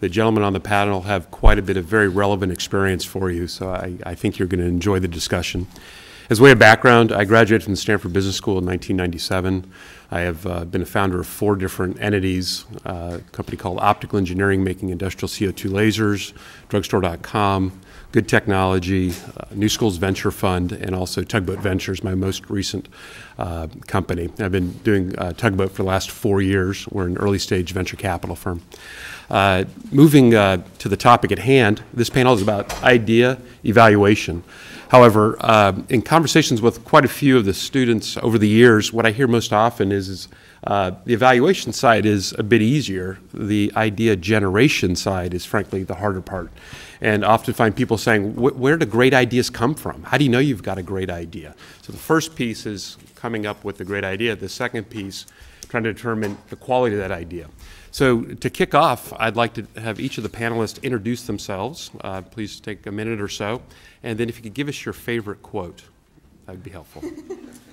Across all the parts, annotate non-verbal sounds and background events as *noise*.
The gentlemen on the panel have quite a bit of very relevant experience for you, so I, I think you're going to enjoy the discussion. As way of background, I graduated from the Stanford Business School in 1997. I have uh, been a founder of four different entities, uh, a company called Optical Engineering, making industrial CO2 lasers, drugstore.com, Good Technology, uh, New Schools Venture Fund, and also Tugboat Ventures, my most recent uh, company. I've been doing uh, Tugboat for the last four years. We're an early stage venture capital firm. Uh, moving uh, to the topic at hand, this panel is about idea evaluation. However, uh, in conversations with quite a few of the students over the years, what I hear most often is, is uh, the evaluation side is a bit easier. The idea generation side is frankly the harder part. And often find people saying, where do great ideas come from? How do you know you've got a great idea? So the first piece is coming up with a great idea. The second piece, trying to determine the quality of that idea. So to kick off, I'd like to have each of the panelists introduce themselves. Uh, please take a minute or so. And then if you could give us your favorite quote, that would be helpful. *laughs*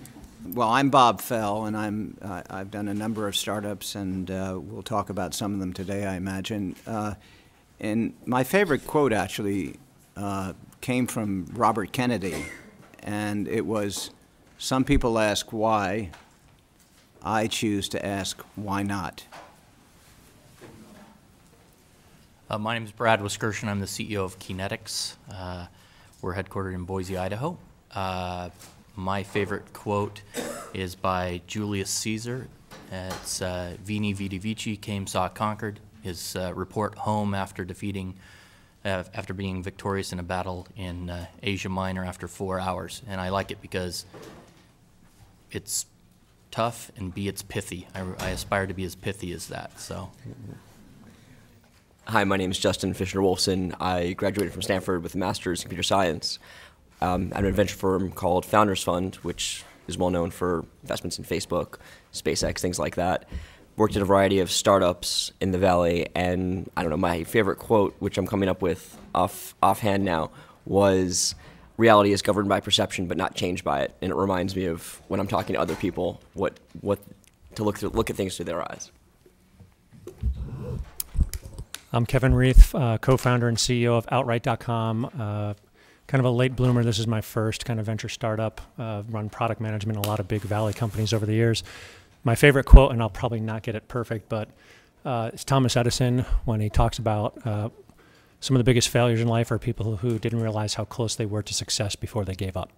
Well, I'm Bob Fell, and I'm, uh, I've done a number of startups, and uh, we'll talk about some of them today, I imagine. Uh, and my favorite quote actually uh, came from Robert Kennedy, and it was, some people ask why, I choose to ask why not. Uh, my name is Brad Wiskirchen. I'm the CEO of Keynetics. Uh, we're headquartered in Boise, Idaho. My favorite quote is by Julius Caesar. It's uh, Veni Vidi Vici, came, saw, conquered. His uh, report home after defeating, uh, after being victorious in a battle in uh, Asia Minor after four hours. And I like it because it's tough and B, it's pithy. I, I aspire to be as pithy as that. So. Hi, my name is Justin Fishner-Wolfson. I graduated from Stanford with a master's in computer science um, at an venture firm called Founders Fund, which is well known for investments in Facebook, SpaceX, things like that. Worked at a variety of startups in the Valley, and I don't know, my favorite quote, which I'm coming up with off offhand now, was reality is governed by perception but not changed by it. And it reminds me of when I'm talking to other people, what, what to look, through, look at things through their eyes. I'm Kevin Reith, uh, co-founder and CEO of Outright.com. Uh, kind of a late bloomer. This is my first kind of venture startup. Uh, run product management, in a lot of big Valley companies over the years. My favorite quote, and I'll probably not get it perfect, but uh, it's Thomas Edison when he talks about uh, some of the biggest failures in life are people who didn't realize how close they were to success before they gave up.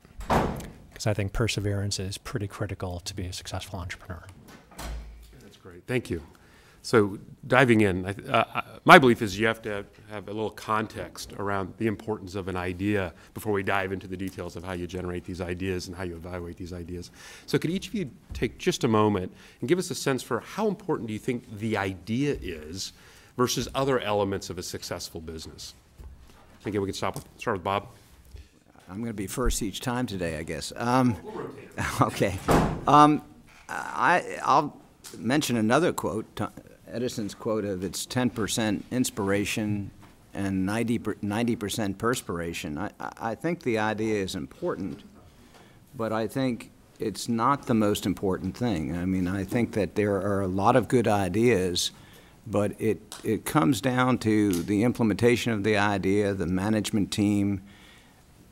Because I think perseverance is pretty critical to be a successful entrepreneur. That's great. Thank you. So diving in, uh, my belief is you have to have a little context around the importance of an idea before we dive into the details of how you generate these ideas and how you evaluate these ideas. So could each of you take just a moment and give us a sense for how important do you think the idea is versus other elements of a successful business? Again, we can stop with, start with Bob. I'm going to be first each time today, I guess. Um, *laughs* okay. Um, I, I'll mention another quote Edison's quote of it's 10% inspiration and 90 percent perspiration. I, I think the idea is important, but I think it's not the most important thing. I mean, I think that there are a lot of good ideas, but it, it comes down to the implementation of the idea, the management team,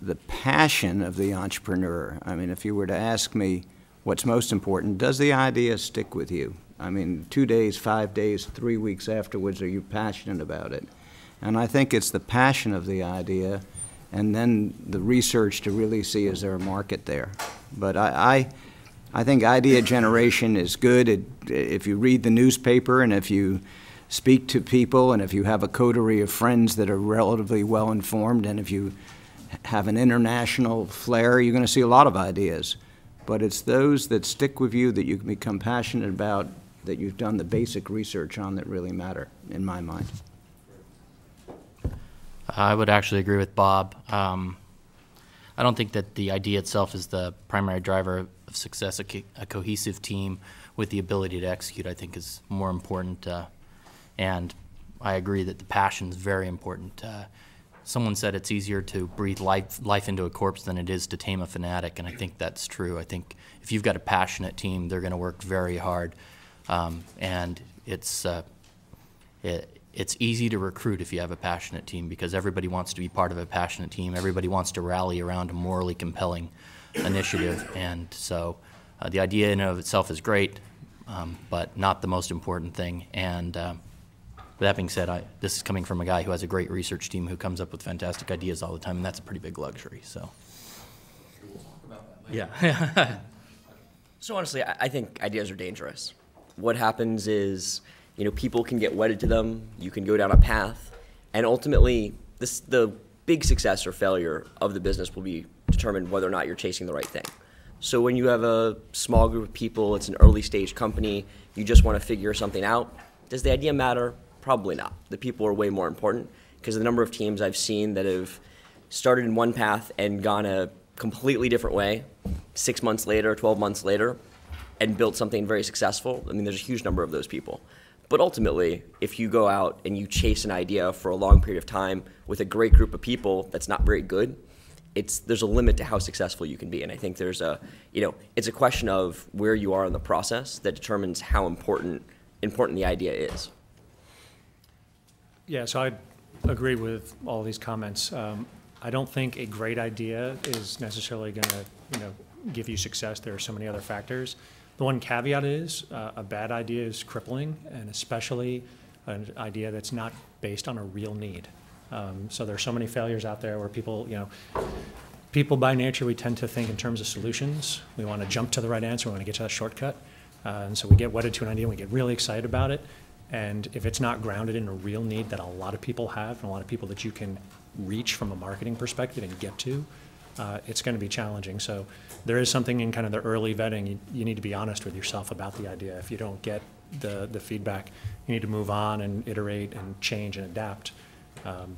the passion of the entrepreneur. I mean, if you were to ask me what's most important, does the idea stick with you? I mean, two days, five days, three weeks afterwards, are you passionate about it? And I think it's the passion of the idea and then the research to really see is there a market there. But I, I, I think idea generation is good. It, if you read the newspaper and if you speak to people and if you have a coterie of friends that are relatively well informed and if you have an international flair, you're going to see a lot of ideas. But it's those that stick with you that you can become passionate about that you've done the basic research on that really matter, in my mind. I would actually agree with Bob. Um, I don't think that the idea itself is the primary driver of success. A, co a cohesive team with the ability to execute, I think, is more important. Uh, and I agree that the passion is very important. Uh, someone said it's easier to breathe life, life into a corpse than it is to tame a fanatic, and I think that's true. I think if you've got a passionate team, they're going to work very hard um, and it's uh, it, it's easy to recruit if you have a passionate team because everybody wants to be part of a passionate team. Everybody wants to rally around a morally compelling initiative. And so uh, the idea in and of itself is great, um, but not the most important thing. And with that being said, I, this is coming from a guy who has a great research team who comes up with fantastic ideas all the time, and that's a pretty big luxury. So, yeah. *laughs* So honestly, I, I think ideas are dangerous. What happens is, you know, people can get wedded to them. You can go down a path, and ultimately, this the big success or failure of the business will be determined whether or not you're chasing the right thing. So when you have a small group of people, it's an early stage company, you just want to figure something out. Does the idea matter? Probably not. The people are way more important because the number of teams I've seen that have started in one path and gone a completely different way six months later, 12 months later, and built something very successful. I mean, there's a huge number of those people. But ultimately, if you go out and you chase an idea for a long period of time with a great group of people that's not very good, it's there's a limit to how successful you can be. And I think there's a you know it's a question of where you are in the process that determines how important important the idea is. Yeah, so I agree with all these comments. Um, I don't think a great idea is necessarily going to, you know, give you success. There are so many other factors. The one caveat is uh, a bad idea is crippling, and especially an idea that's not based on a real need. Um, so there are so many failures out there where people, you know, people by nature, we tend to think in terms of solutions. We want to jump to the right answer. We want to get to that shortcut. Uh, and so we get wedded to an idea and we get really excited about it. And if it's not grounded in a real need that a lot of people have and a lot of people that you can reach from a marketing perspective and get to, uh, it's going to be challenging. So there is something in kind of the early vetting. You, you need to be honest with yourself about the idea. If you don't get the, the feedback, you need to move on and iterate and change and adapt. Um,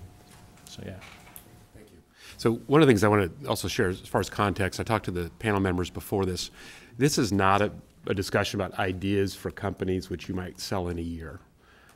so, yeah. Thank you. So one of the things I want to also share as far as context, I talked to the panel members before this. This is not a, a discussion about ideas for companies which you might sell in a year.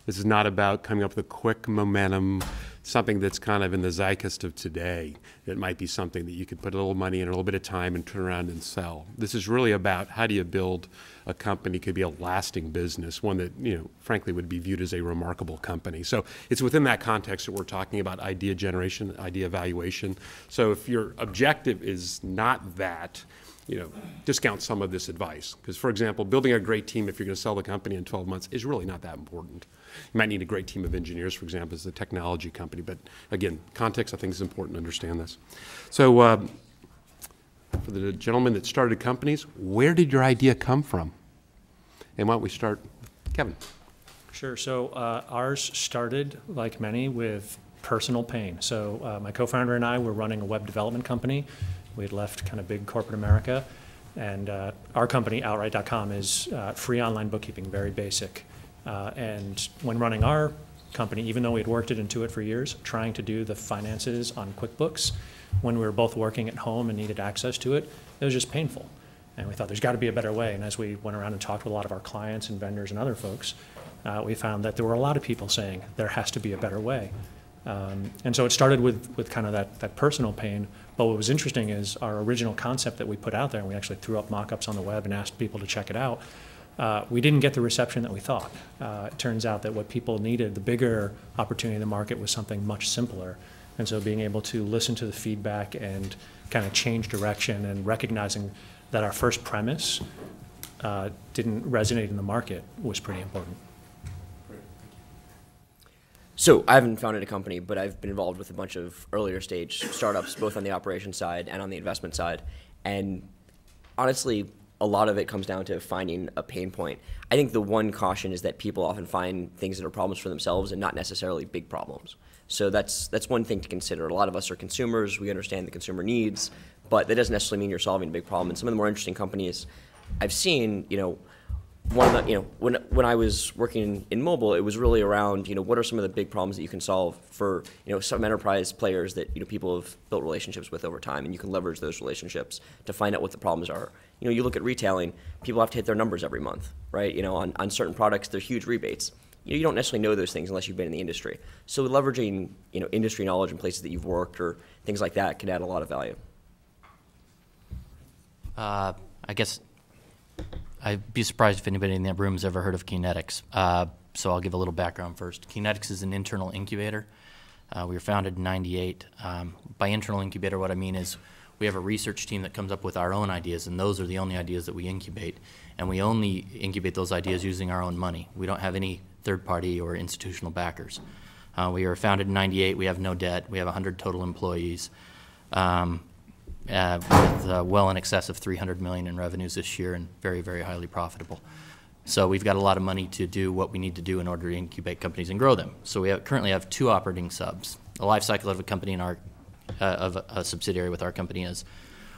This is not about coming up with a quick momentum, something that's kind of in the zeitgeist of today. It might be something that you could put a little money and a little bit of time and turn around and sell. This is really about how do you build a company could be a lasting business, one that, you know, frankly would be viewed as a remarkable company. So it's within that context that we're talking about idea generation, idea evaluation. So if your objective is not that, you know, discount some of this advice. Because, for example, building a great team if you're going to sell the company in 12 months is really not that important. You might need a great team of engineers, for example, as a technology company. But again, context I think is important to understand this. So, um, for the gentleman that started companies, where did your idea come from? And why don't we start, Kevin? Sure. So uh, ours started, like many, with personal pain. So uh, my co-founder and I were running a web development company. We had left kind of big corporate America, and uh, our company, Outright.com, is uh, free online bookkeeping, very basic. Uh, and when running our company, even though we had worked at Intuit for years, trying to do the finances on QuickBooks, when we were both working at home and needed access to it, it was just painful. And we thought there's got to be a better way. And as we went around and talked with a lot of our clients and vendors and other folks, uh, we found that there were a lot of people saying there has to be a better way. Um, and so it started with, with kind of that, that personal pain. But what was interesting is our original concept that we put out there, and we actually threw up mock ups on the web and asked people to check it out. Uh, we didn't get the reception that we thought. Uh, it turns out that what people needed, the bigger opportunity in the market, was something much simpler. And so being able to listen to the feedback and kind of change direction and recognizing that our first premise uh, didn't resonate in the market was pretty important. So I haven't founded a company, but I've been involved with a bunch of earlier stage startups, both on the operation side and on the investment side. And honestly, a lot of it comes down to finding a pain point. I think the one caution is that people often find things that are problems for themselves and not necessarily big problems. So that's that's one thing to consider. A lot of us are consumers. We understand the consumer needs, but that doesn't necessarily mean you're solving a big problem. And some of the more interesting companies I've seen, you know, one of the, you know, when when I was working in mobile, it was really around, you know, what are some of the big problems that you can solve for, you know, some enterprise players that you know people have built relationships with over time, and you can leverage those relationships to find out what the problems are. You know, you look at retailing, people have to hit their numbers every month, right? You know, on, on certain products, there's huge rebates. You, know, you don't necessarily know those things unless you've been in the industry. So leveraging, you know, industry knowledge in places that you've worked or things like that can add a lot of value. Uh, I guess I'd be surprised if anybody in that room has ever heard of Keynetics. Uh, so I'll give a little background first. Keynetics is an internal incubator. Uh, we were founded in 98. Um, by internal incubator, what I mean is we have a research team that comes up with our own ideas, and those are the only ideas that we incubate. And we only incubate those ideas using our own money. We don't have any third party or institutional backers. Uh, we were founded in 98. We have no debt. We have 100 total employees. Um, uh, with uh, well in excess of 300 million in revenues this year and very, very highly profitable. So we've got a lot of money to do what we need to do in order to incubate companies and grow them. So we have, currently have two operating subs. The life cycle of a company in our uh, of a, subsidiary with our company is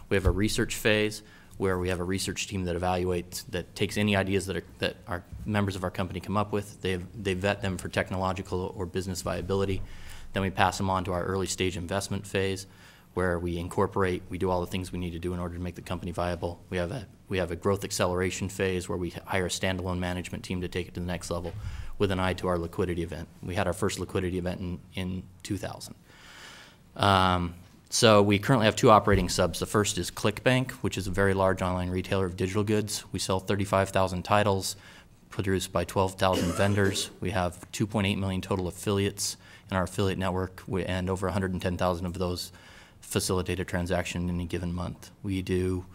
we have a research phase where we have a research team that evaluates that takes any ideas that are, that our members of our company come up with. They they vet them for technological or business viability. Then we pass them on to our early stage investment phase where we incorporate, we do all the things we need to do in order to make the company viable. We have a we have a growth acceleration phase where we hire a standalone management team to take it to the next level with an eye to our liquidity event. We had our first liquidity event in, in 2000. Um, so we currently have two operating subs. The first is ClickBank, which is a very large online retailer of digital goods. We sell 35,000 titles produced by 12,000 vendors. We have 2.8 million total affiliates in our affiliate network, and over 110,000 of those facilitate a transaction in any given month. We do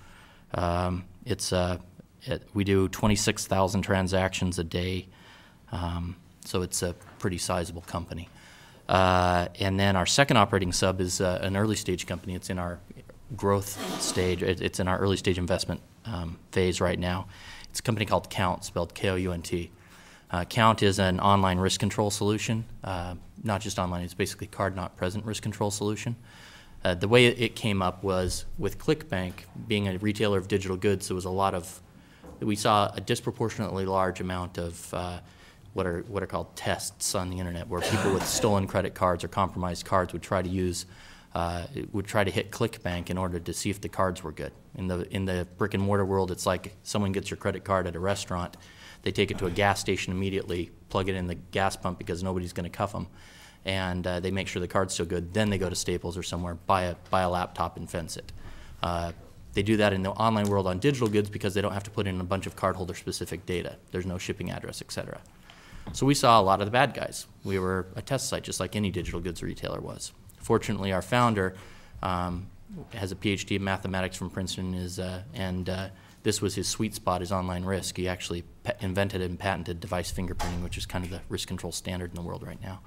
um, it's uh, it, we do 26,000 transactions a day, um, so it's a pretty sizable company. Uh, and then our second operating sub is uh, an early stage company. It's in our growth stage. It, it's in our early stage investment um, phase right now. It's a company called Kount, spelled K-O-U-N-T. Uh, Kount is an online risk control solution, uh, not just online. It's basically card not present risk control solution. Uh, the way it came up was with ClickBank being a retailer of digital goods. There was a lot of we saw a disproportionately large amount of uh, what are what are called tests on the internet, where people with stolen credit cards or compromised cards would try to use uh, would try to hit ClickBank in order to see if the cards were good. In the in the brick and mortar world, it's like someone gets your credit card at a restaurant, they take it to a gas station immediately, plug it in the gas pump because nobody's going to cuff them and uh, they make sure the card's still good. Then they go to Staples or somewhere, buy a, buy a laptop and fence it. Uh, they do that in the online world on digital goods because they don't have to put in a bunch of cardholder specific data. There's no shipping address, et cetera. So we saw a lot of the bad guys. We were a test site just like any digital goods retailer was. Fortunately, our founder um, has a PhD in mathematics from Princeton, is, uh, and uh, this was his sweet spot, his online risk. He actually invented and patented device fingerprinting, which is kind of the risk control standard in the world right now.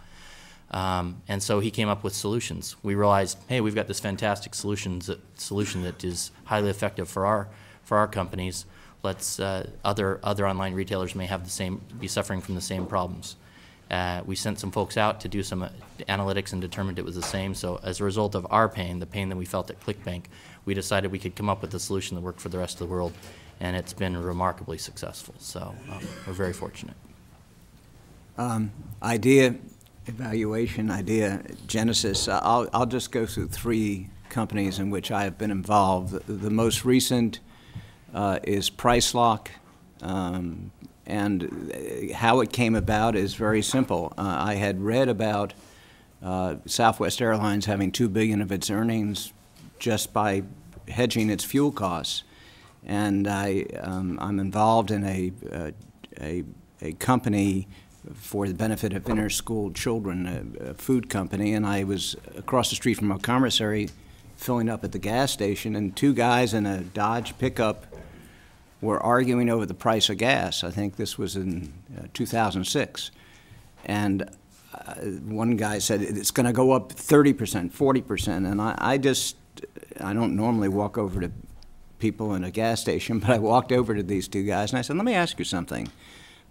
Um, and so he came up with solutions. We realized, hey, we've got this fantastic solutions solution that is highly effective for our for our companies. Let's uh, other other online retailers may have the same be suffering from the same problems. Uh, we sent some folks out to do some uh, analytics and determined it was the same. So as a result of our pain, the pain that we felt at ClickBank, we decided we could come up with a solution that worked for the rest of the world, and it's been remarkably successful. So um, we're very fortunate. Um, idea evaluation idea, Genesis, I'll, I'll just go through three companies in which I have been involved. The, the most recent uh, is Pricelock, um, and how it came about is very simple. Uh, I had read about uh, Southwest Airlines having two billion of its earnings just by hedging its fuel costs, and I, um, I'm involved in a, a, a company for the benefit of inner-school children, a, a, food company, and I was across the street from a commissary filling up at the gas station, and two guys in a Dodge pickup were arguing over the price of gas. I think this was in uh, 2006. And uh, one guy said, it's going to go up 30%, 40%. And I, I just, I don't normally walk over to people in a gas station, *laughs* but I walked over to these two guys and I said, let me ask you something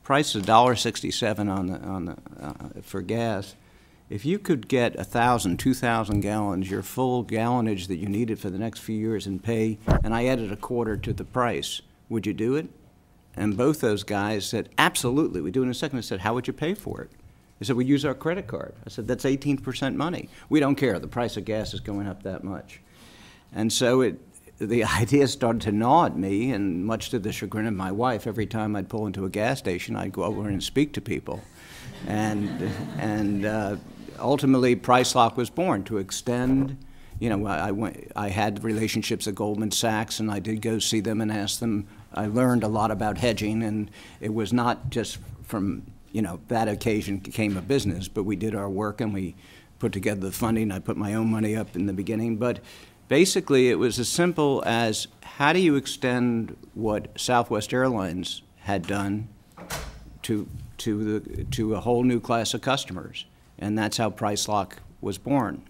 price is $1.67 on the, on the, uh, for gas. If you could get 1,000, 2,000 gallons, your full gallonage that you needed for the next few years and pay, and I added a quarter to the price, would you do it? And both those guys said, absolutely, we do it in a second. I said, how would you pay for it? They said, we use our credit card. I said, that's 18% money. We don't care. The price of gas is going up that much. And so it, the *laughs* idea started to gnaw at me, and much to the chagrin of my wife, every time I'd pull into a gas station, I'd go over and speak to people. And, and uh, ultimately, Pricelock was born to extend. You know, I, went, I had relationships at Goldman Sachs, and I did go see them and ask them. I learned a lot about hedging, and it was not just from you know, that occasion became a business, but we did our work and we put together the funding. I put my own money up in the beginning, but basically it was as simple as how do you extend what Southwest Airlines had done to, to, the, to a whole new class of customers? And that's how Pricelock was born.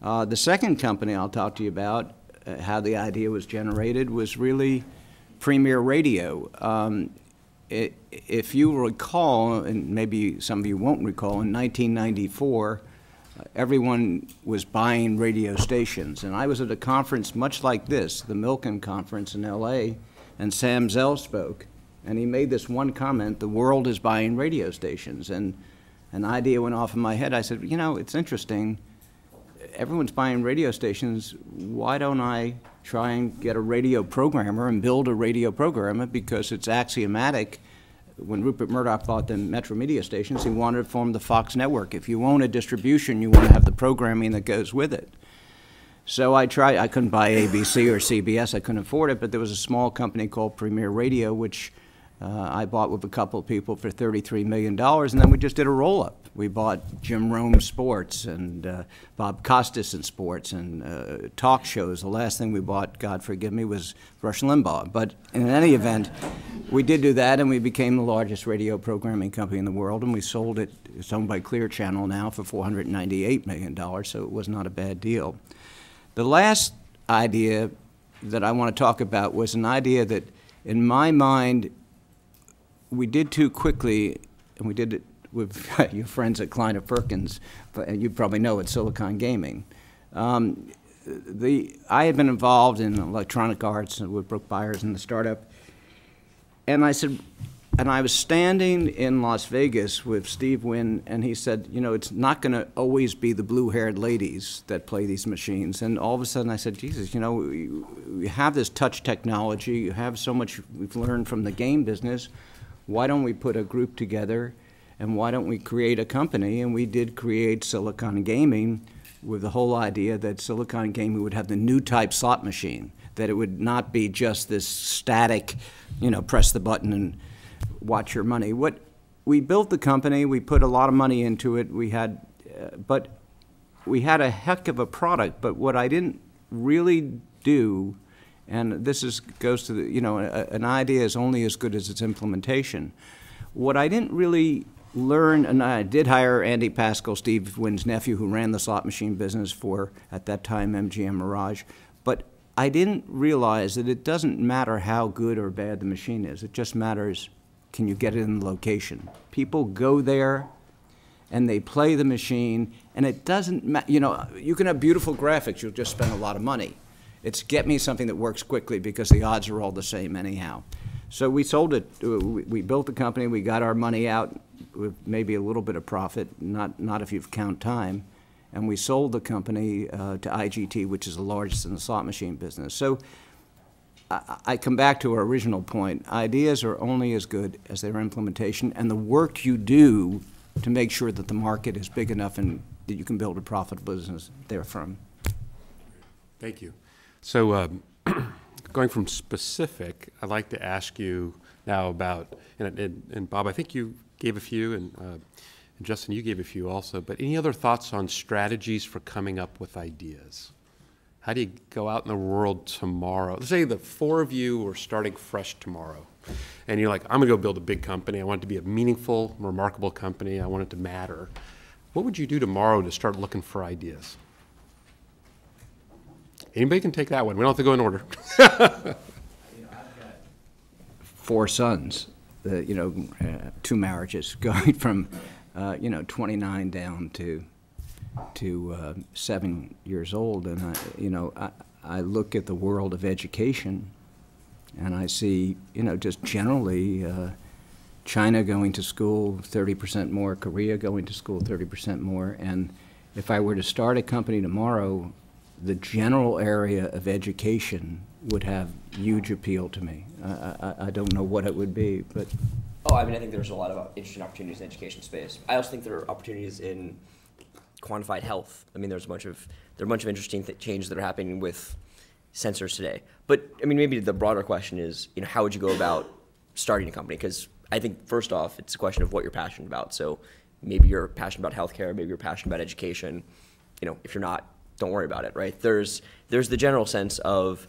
Uh, the second company I'll talk to you about, uh, how the idea was generated, was really Premier Radio. Um, it, if you recall, and maybe some of you won't recall, in 1994, uh, everyone was buying radio stations. And I was at a conference much like this, the Milken Conference in LA, and Sam Zell spoke. And he made this one comment the world is buying radio stations. And an idea went off in my head. I said, you know, it's interesting. Everyone's buying radio stations. Why don't I try and get a radio programmer and build a radio programmer? Because it's axiomatic. When Rupert Murdoch bought the Metromedia stations, he wanted to form the Fox network. If you own a distribution, you want to have the programming that goes with it. So I tried, I couldn't buy ABC or CBS, I couldn't afford it, but there was a small company called Premier Radio, which uh, I bought with a couple of people for $33 million, and then we just did a roll-up. We bought Jim Rome Sports and uh, Bob Costas and sports and uh, talk shows. The last thing we bought, God forgive me, was Rush Limbaugh. But in any event, we did do that, and we became the largest radio programming company in the world, and we sold it. It's owned by Clear Channel now for $498 million, so it was not a bad deal. The last idea that I want to talk about was an idea that, in my mind, we did too quickly, and we did it with *laughs* your friends at Kleiner Perkins, but you probably know it, Silicon Gaming. Um, the, I had been involved in electronic arts with Brook Byers in the startup, and I said, and I was standing in Las Vegas with Steve Wynn, and he said, you know, it's not going to always be the blue-haired ladies that play these machines. And all of a sudden I said, Jesus, you know, we, we have this touch technology. You have so much we've learned from the game business. Why don't we put a group together, and why don't we create a company? And we did create Silicon Gaming with the whole idea that Silicon Gaming would have the new type slot machine, that it would not be just this static, you know, press the button and watch your money. What we built the company, we put a lot of money into it. We had, uh, but we had a heck of a product. But what I didn't really do, and this is goes to the, you know, a, an idea is only as good as its implementation. What I didn't really learn, and I did hire Andy Pascal, Steve Wynn's nephew, who ran the slot machine business for at that time MGM Mirage, but I didn't realize that it doesn't matter how good or bad the machine is. It just matters can you get it in the location? People go there and they play the machine, and it doesn't matter. You know, you can have beautiful graphics, you'll just spend a lot of money. It's get me something that works quickly because the odds are all the same anyhow. So we sold it. Uh, we built the company. We got our money out with maybe a little bit of profit, not not if you count time, and we sold the company uh, to IGT, which is the largest in the slot machine business. So I come back to our original point. Ideas are only as good as their implementation and the work you do to make sure that the market is big enough and that you can build a profitable business therefrom. Thank you. So um, *clears throat* going from specific, I'd like to ask you now about, and, and, and Bob, I think you gave a few, and, uh, and Justin, you gave a few also, but any other thoughts on strategies for coming up with ideas? How do you go out in the world tomorrow? Let's say the four of you are starting fresh tomorrow, and you're like, I'm going to go build a big company. I want it to be a meaningful, remarkable company. I want it to matter. What would you do tomorrow to start looking for ideas? Anybody can take that one. We don't have to go in order. *laughs* Four sons, uh, you know, uh, two marriages, *laughs* going from, uh, you know, 29 down to to uh, seven years old, and I, you know, I, I look at the world of education, and I see, you know, just generally, uh, China going to school 30% more, Korea going to school 30% more, and if I were to start a company tomorrow, the general area of education would have huge appeal to me. I, I, I don't know what it would be, but. Oh, I mean, I think there's a lot of interesting opportunities in education space. I also think there are opportunities in quantified health. I mean, there's a bunch of there are a bunch of interesting th- changes that are happening with sensors today. But I mean, maybe the broader question is, you know, how would you go about starting a company? Because I think first off, it's a question of what you're passionate about. So maybe you're passionate about healthcare, maybe you're passionate about education. You know, if you're not, don't worry about it, right? There's there's the general sense of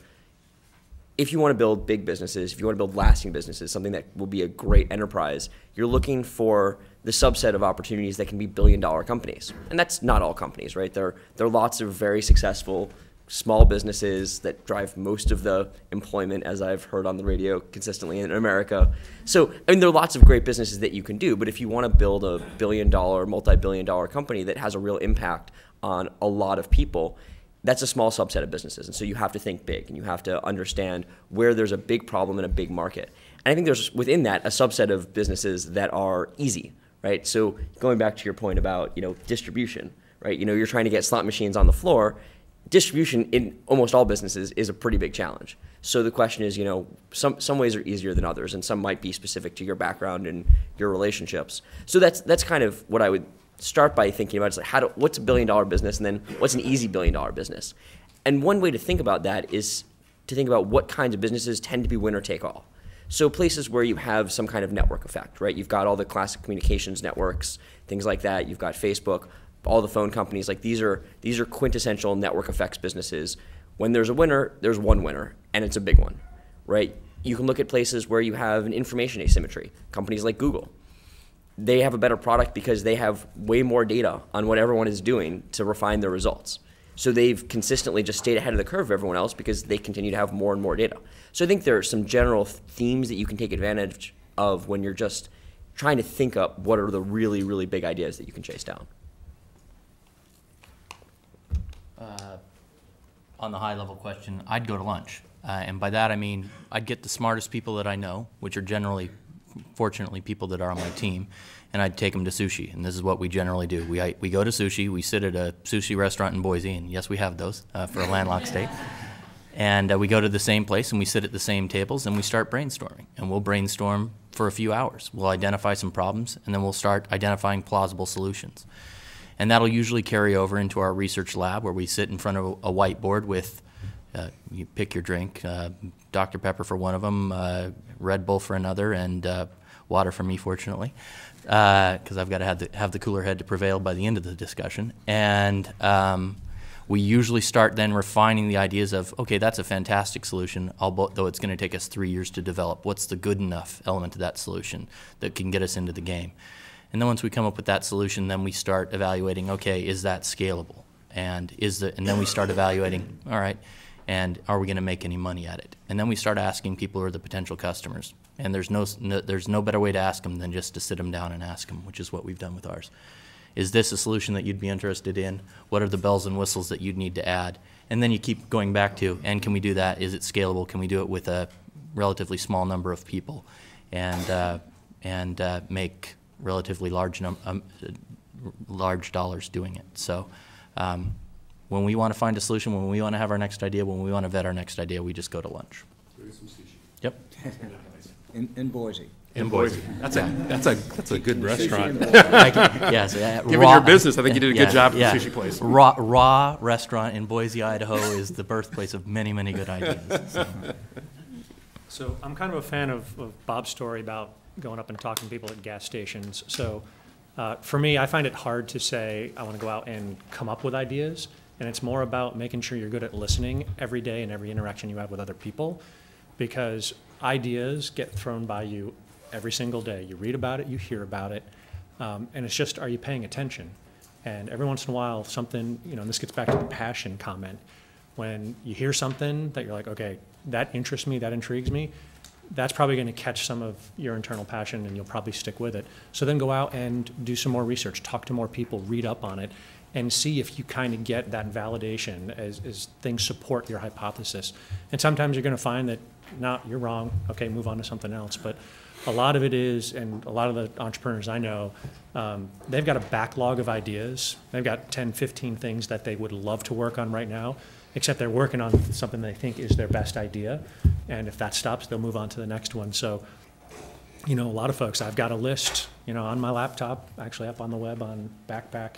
if you want to build big businesses, if you want to build lasting businesses, something that will be a great enterprise, you're looking for the subset of opportunities that can be billion dollar companies. And that's not all companies, right? There, there are lots of very successful small businesses that drive most of the employment, as I've heard on the radio consistently in America. So, I mean, there are lots of great businesses that you can do, but if you want to build a billion dollar, multi billion dollar company that has a real impact on a lot of people, that's a small subset of businesses. And so you have to think big and you have to understand where there's a big problem in a big market. And I think there's within that a subset of businesses that are easy, right? So going back to your point about, you know, distribution, right? You know, you're trying to get slot machines on the floor. Distribution in almost all businesses is a pretty big challenge. So the question is, you know, some some ways are easier than others, and some might be specific to your background and your relationships. So that's that's kind of what I would start by thinking about is like how do, what's a billion dollar business and then what's an easy billion dollar business. And one way to think about that is to think about what kinds of businesses tend to be winner take all. So places where you have some kind of network effect, right? You've got all the classic communications networks, things like that. You've got Facebook, all the phone companies. Like these are these are quintessential network effects businesses. When there's a winner, there's one winner, and it's a big one, right? You can look at places where you have an information asymmetry. Companies like Google, they have a better product because they have way more data on what everyone is doing to refine their results. So they've consistently just stayed ahead of the curve of everyone else because they continue to have more and more data. So I think there are some general themes that you can take advantage of when you're just trying to think up what are the really, really big ideas that you can chase down. on the high level question, I'd go to lunch. Uh, and by that I mean I'd get the smartest people that I know, which are generally, fortunately, people that are on my team, and I'd take them to sushi. And this is what we generally do. We, I, we go to sushi, we sit at a sushi restaurant in Boise, and yes, we have those uh, for a landlocked state. And uh, we go to the same place and we sit at the same tables and we start brainstorming. And we'll brainstorm for a few hours. We'll identify some problems and then we'll start identifying plausible solutions. And that'll usually carry over into our research lab where we sit in front of a, a whiteboard with, uh, you pick your drink, uh, Dr. Pepper for one of them, uh, Red Bull for another, and uh, water for me, fortunately, because I've got to have the, have the cooler head to prevail by the end of the discussion. And um, we usually start then refining the ideas of, okay, that's a fantastic solution, although it's going to take us three years to develop. What's the good enough element of that solution that can get us into the game? And then once we come up with that solution, then we start evaluating, okay, is that scalable? And is the, and then we start evaluating, all right, and are we going to make any money at it? And then we start asking people who are the potential customers. And there's no, no, there's no better way to ask them than just to sit them down and ask them, which is what we've done with ours. Is this a solution that you'd be interested in? What are the bells and whistles that you'd need to add? And then you keep going back to, and can we do that? Is it scalable? Can we do it with a relatively small number of people? And, uh, and uh, make relatively large num- um, large dollars doing it. So um, when we want to find a solution, when we want to have our next idea, when we want to vet our next idea, we just go to lunch. Yep. *laughs* In, in Boise. In Boise. That's a, that's a, that's a good restaurant. *laughs* yes. Uh, Given raw- your business, I think you did a good yeah, job at the yeah. sushi place. Raw, raw restaurant in Boise, Idaho is the birthplace of many, many good ideas. So. So I'm kind of a fan of, of Bob's story about going up and talking to people at gas stations. So uh, for me, I find it hard to say I want to go out and come up with ideas, and it's more about making sure you're good at listening every day and every interaction you have with other people, because ideas get thrown by you every single day. You read about it, you hear about it, um, and it's just are you paying attention? And every once in a while, something you know, and this gets back to the passion comment. When you hear something that you're like, okay, that interests me, that intrigues me, that's probably going to catch some of your internal passion and you'll probably stick with it. So then go out and do some more research, talk to more people, read up on it, and see if you kind of get that validation as, as things support your hypothesis. And sometimes you're going to find that, no, you're wrong, okay, move on to something else. But a lot of it is, and a lot of the entrepreneurs I know, um, they've got a backlog of ideas. They've got 10, 15 things that they would love to work on right now, except they're working on something they think is their best idea. And if that stops, they'll move on to the next one. So, you know, a lot of folks, I've got a list, you know, on my laptop, actually up on the web on Backpack,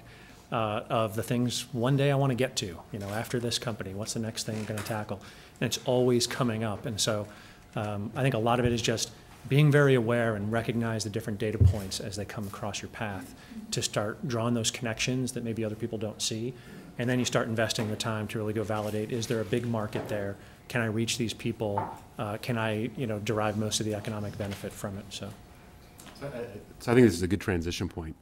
uh, of the things one day I want to get to, you know, after this company, what's the next thing I'm going to tackle? And it's always coming up. And so um, I think a lot of it is just being very aware and recognize the different data points as they come across your path to start drawing those connections that maybe other people don't see. And then you start investing the time to really go validate, is there a big market there? Can I reach these people? Uh, Can I, you know, derive most of the economic benefit from it, so. So I think this is a good transition point,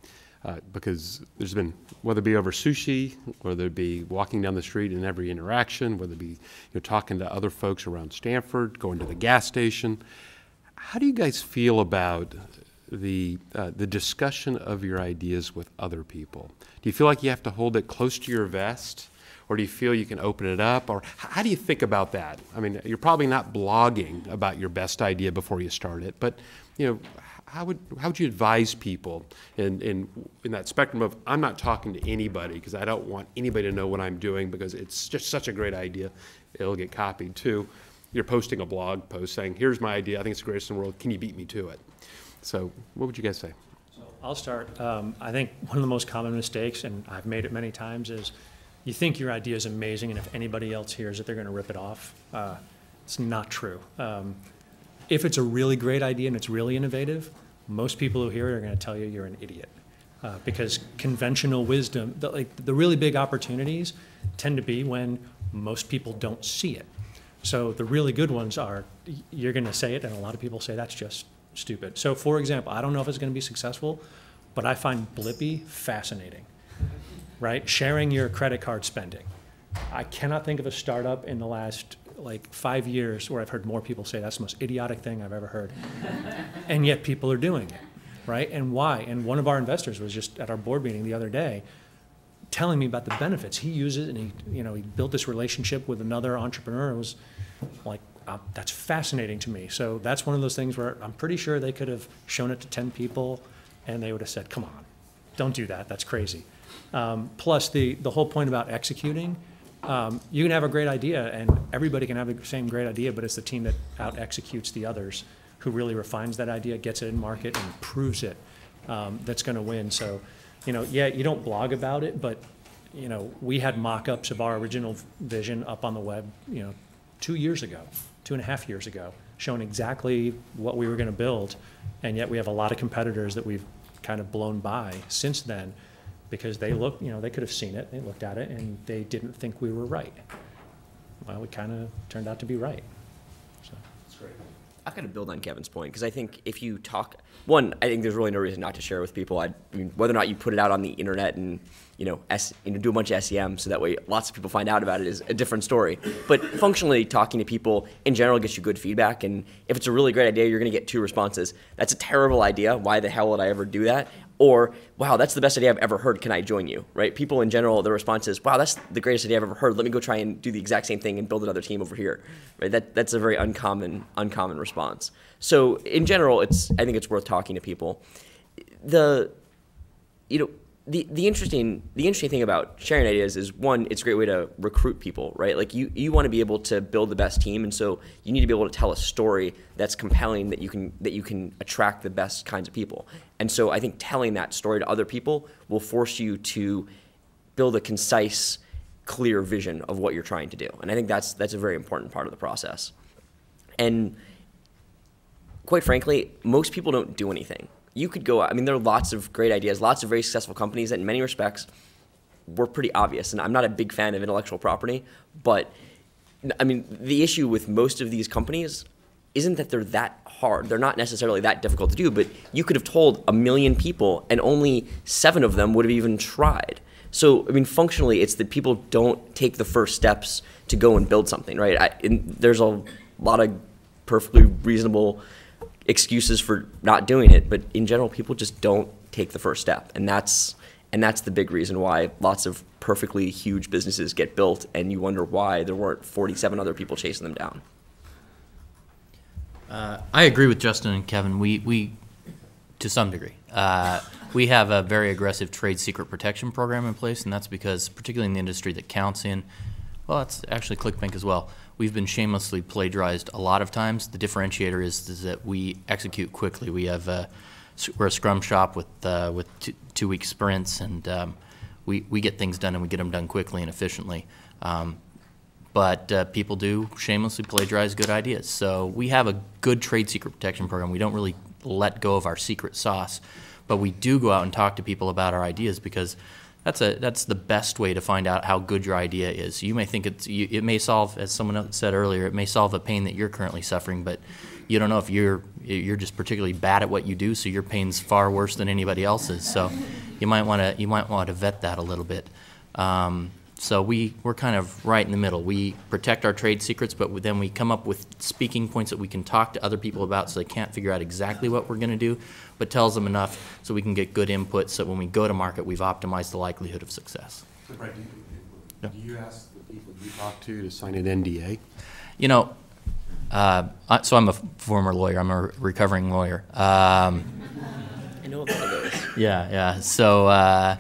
uh, because there's been, whether it be over sushi, whether it be walking down the street in every interaction, whether it be, you know, talking to other folks around Stanford, going to the gas station, how do you guys feel about the, uh, the discussion of your ideas with other people? Do you feel like you have to hold it close to your vest? Or do you feel you can open it up? Or how do you think about that? I mean, you're probably not blogging about your best idea before you start it, but, you know, how would, how would you advise people in, in, in that spectrum of, I'm not talking to anybody because I don't want anybody to know what I'm doing because it's just such a great idea, it'll get copied too. You're posting a blog post saying, here's my idea, I think it's the greatest in the world, can you beat me to it? So what would you guys say? I'll start. Um, I think one of the most common mistakes, and I've made it many times, is you think your idea is amazing, and if anybody else hears it, they're going to rip it off. Uh, it's not true. Um, if it's a really great idea and it's really innovative, most people who hear it are going to tell you you're an idiot. Uh, because conventional wisdom, the, like the really big opportunities, tend to be when most people don't see it. So the really good ones are you're going to say it, and a lot of people say that's just stupid. So, for example, I don't know if it's going to be successful, but I find Blippy fascinating. Right, sharing your credit card spending. I cannot think of a startup in the last like five years where I've heard more people say that's the most idiotic thing I've ever heard, *laughs* and yet people are doing it. Right, and why? And one of our investors was just at our board meeting the other day telling me about the benefits. He uses it and he, you know, he built this relationship with another entrepreneur. It was like, uh, that's fascinating to me. So that's one of those things where I'm pretty sure they could have shown it to 10 people and they would have said, come on, don't do that. That's crazy. Um, plus, the, the whole point about executing, um, you can have a great idea and everybody can have the same great idea, but it's the team that out executes the others who really refines that idea, gets it in market, and proves it um, that's going to win. So, you know, yeah, you don't blog about it, but you know, we had mock-ups of our original vision up on the web, you know, two years ago, two and a half years ago, showing exactly what we were going to build, and yet we have a lot of competitors that we've kind of blown by since then because they look, you know, they could have seen it, they looked at it, and they didn't think we were right. Well, we kind of turned out to be right. So. That's great. I've kind of build on Kevin's point because I think if you talk, one, I think there's really no reason not to share with people. I, I mean, whether or not you put it out on the internet and you know, S, you know, do a bunch of SEM so that way lots of people find out about it is a different story. But functionally, talking to people in general gets you good feedback. And if it's a really great idea, you're going to get two responses. That's a terrible idea. Why the hell would I ever do that? Or, wow, that's the best idea I've ever heard. Can I join you? Right? People in general, their response is, wow, that's the greatest idea I've ever heard. Let me go try and do the exact same thing and build another team over here. Right? That, that's a very uncommon, uncommon response. So in general, it's I think it's worth talking to people. The, you know, the, the interesting the interesting thing about sharing ideas is one it's a great way to recruit people right? Like you you want to be able to build the best team and so you need to be able to tell a story that's compelling that you can that you can attract the best kinds of people. And so i think telling that story to other people will force you to build a concise clear vision of what you're trying to do. And i think that's that's a very important part of the process. And quite frankly, most people don't do anything. You could go, I mean, there are lots of great ideas, lots of very successful companies that, in many respects, were pretty obvious. And I'm not a big fan of intellectual property, but I mean, the issue with most of these companies isn't that they're that hard. They're not necessarily that difficult to do, but you could have told a million people, and only seven of them would have even tried. So, I mean, functionally, it's that people don't take the first steps to go and build something, right? I, there's a lot of perfectly reasonable excuses for not doing it, but in general, people just don't take the first step, and that's and that's the big reason why lots of perfectly huge businesses get built, and you wonder why there weren't 47 other people chasing them down. Uh, I agree with Justin and Kevin. We, we to some degree, uh, we have a very aggressive trade secret protection program in place, and that's because, particularly in the industry that Kount's in, well, that's actually ClickBank as well. We've been shamelessly plagiarized a lot of times. The differentiator is, is that we execute quickly. We have s- we're a Scrum shop with uh, with two, two week sprints, and um, we we get things done and we get them done quickly and efficiently. Um, but uh, people do shamelessly plagiarize good ideas. So we have a good trade secret protection program. We don't really let go of our secret sauce, but we do go out and talk to people about our ideas because that's a that's the best way to find out how good your idea is. You may think it's you, it may solve, as someone said earlier, it may solve a pain that you're currently suffering, but you don't know if you're you're just particularly bad at what you do, so your pain's far worse than anybody else's. So you might want to you might want to vet that a little bit. Um, so we, we're kind of right in the middle. We protect our trade secrets, but then we come up with speaking points that we can talk to other people about so they can't figure out exactly what we're going to do, but tells them enough so we can get good input so when we go to market, we've optimized the likelihood of success. So Brad, do you- do you ask the people you talk to to sign an NDA? You know, uh, so I'm a former lawyer, I'm a recovering lawyer. Um, I know about those. Yeah, yeah. So, uh,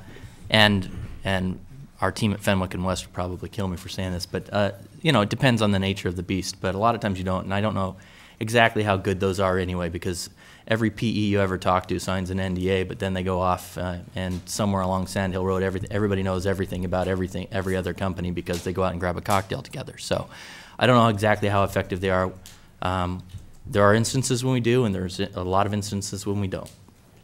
and and our team at Fenwick and West would probably kill me for saying this, but uh, you know, it depends on the nature of the beast. But a lot of times you don't, and I don't know exactly how good those are anyway, because every PE you ever talk to signs an NDA, but then they go off uh, and somewhere along Sand Hill Road, everything, everybody knows everything about everything, every other company because they go out and grab a cocktail together. So, I don't know exactly how effective they are. Um, there are instances when we do, and there's a lot of instances when we don't.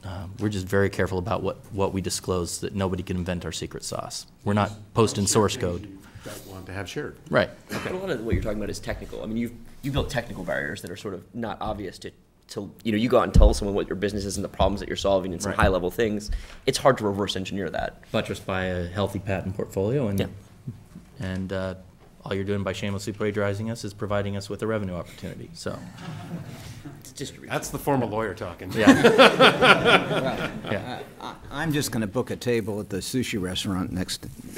Um, we're just very careful about what, what we disclose, that nobody can invent our secret sauce. We're not posting source code. Don't want to have shared. Right. But a lot of what you're talking about is technical. I mean, you've you built technical barriers that are sort of not obvious to. To, you know, you go out and tell someone what your business is and the problems that you're solving and some Right. high level things. It's hard to reverse engineer that. Buttressed by a healthy patent portfolio, and, Yeah. and uh, all you're doing by shamelessly plagiarizing us is providing us with a revenue opportunity. So, It's distribution. That's the former lawyer talking. yeah. *laughs* yeah. I- I'm just going to book a table at the sushi restaurant next. *laughs* *laughs*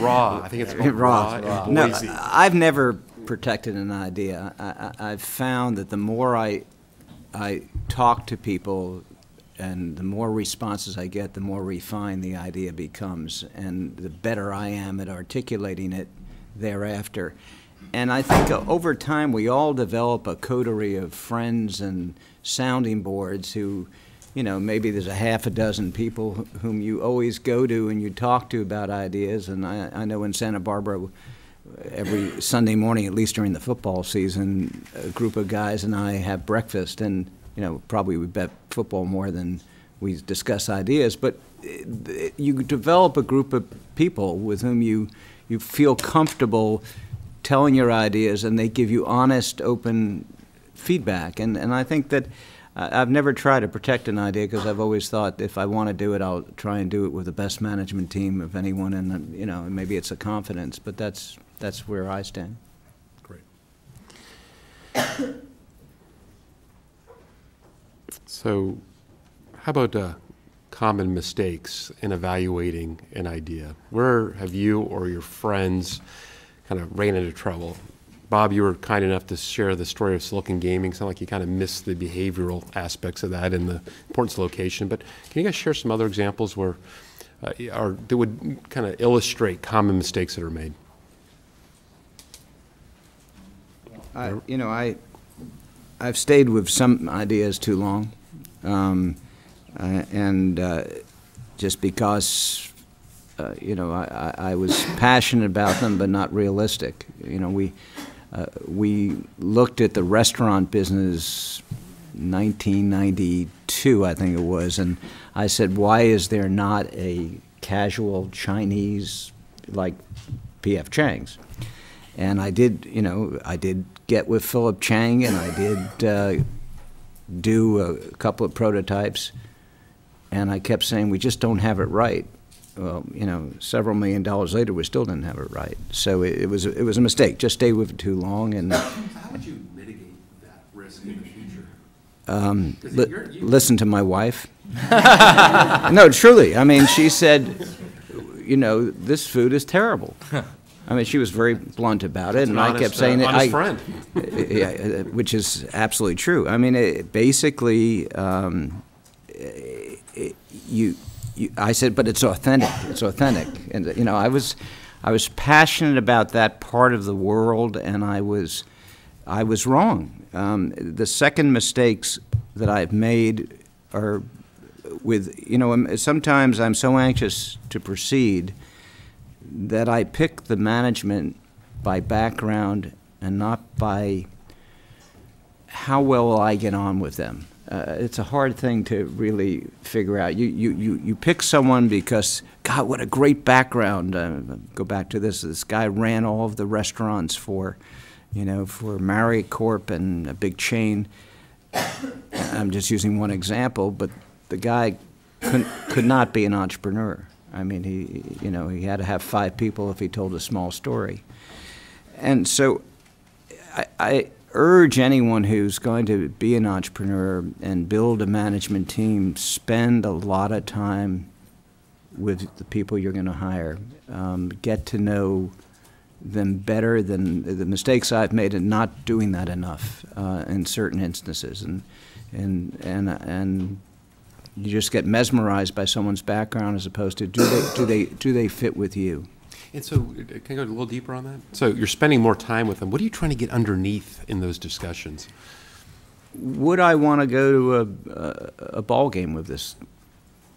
Raw, I think it's called Raw. Raw in No, I've never protected an idea. I, I, I've found that the more I, I talk to people and the more responses I get, the more refined the idea becomes, and the better I am at articulating it thereafter. And I think uh, over time, we all develop a coterie of friends and sounding boards who, you know, maybe there's a half a dozen people wh- whom you always go to and you talk to about ideas. And I, I know in Santa Barbara, every Sunday morning, at least during the football season, a group of guys and I have breakfast, and you know, probably we bet football more than we discuss ideas. But eh, you develop a group of people with whom you you feel comfortable telling your ideas, and they give you honest, open feedback. And and I think that. uh, I've never tried to protect an idea because I've always thought if I want to do it, I'll try and do it with the best management team of anyone, and you know, maybe it's a confidence, but that's that's where I stand. Great. So, how about uh, common mistakes in evaluating an idea? Where have you or your friends kind of ran into trouble? Bob, you were kind enough to share the story of Silicon Gaming. Sound like you kind of missed the behavioral aspects of that and the importance of location. But can you guys share some other examples where, uh, or that would kind of illustrate common mistakes that are made? I, you know, I, I've stayed with some ideas too long, um, uh, and uh, just because, uh, you know, I, I I was passionate about them, but not realistic. You know, we, uh, we looked at the restaurant business 1992, I think it was, and I said, why is there not a casual Chinese like P.F. Chang's? And I did, you know, I did get with Philip Chiang, and I did uh, do a couple of prototypes, and I kept saying, we just don't have it right. Well, you know, several million dollars later, we still didn't have it right. So it, it was it was a mistake. Just stay with it too long, and How would you mitigate that risk in the future? um, 'Cause li- you're- listen to my wife. *laughs* no, truly. I mean, she said, you know, this food is terrible. *laughs* I mean, she was very blunt about it, and an I kept saying uh, it. honest I, friend. *laughs* yeah, uh, which is absolutely true. I mean, it, basically, um, it, you, you, I said, but it's authentic. It's authentic, and you know, I was, I was passionate about that part of the world, and I was, I was wrong. Um, the second mistakes that I've made are with, you know, um, sometimes I'm so anxious to proceed that I pick the management by background and not by how well I get on with them. Uh, it's a hard thing to really figure out. You, you, you, you pick someone because, God, what a great background. Uh, go back to this. This guy ran all of the restaurants for, you know, for Marriott Corp and a big chain. *coughs* I'm just using one example, but the guy could, could not be an entrepreneur. I mean, he, you know, he had to have five people if he told a small story. And so I, I urge anyone who's going to be an entrepreneur and build a management team, spend a lot of time with the people you're going to hire. Um, get to know them better than the mistakes I've made in not doing that enough uh, in certain instances, and and and and you just get mesmerized by someone's background as opposed to do they do they do they fit with you. And so, can I go a little deeper on that? So you're spending more time with them. What are you trying to get underneath in those discussions? Would I want to go to a, a, a ball game with this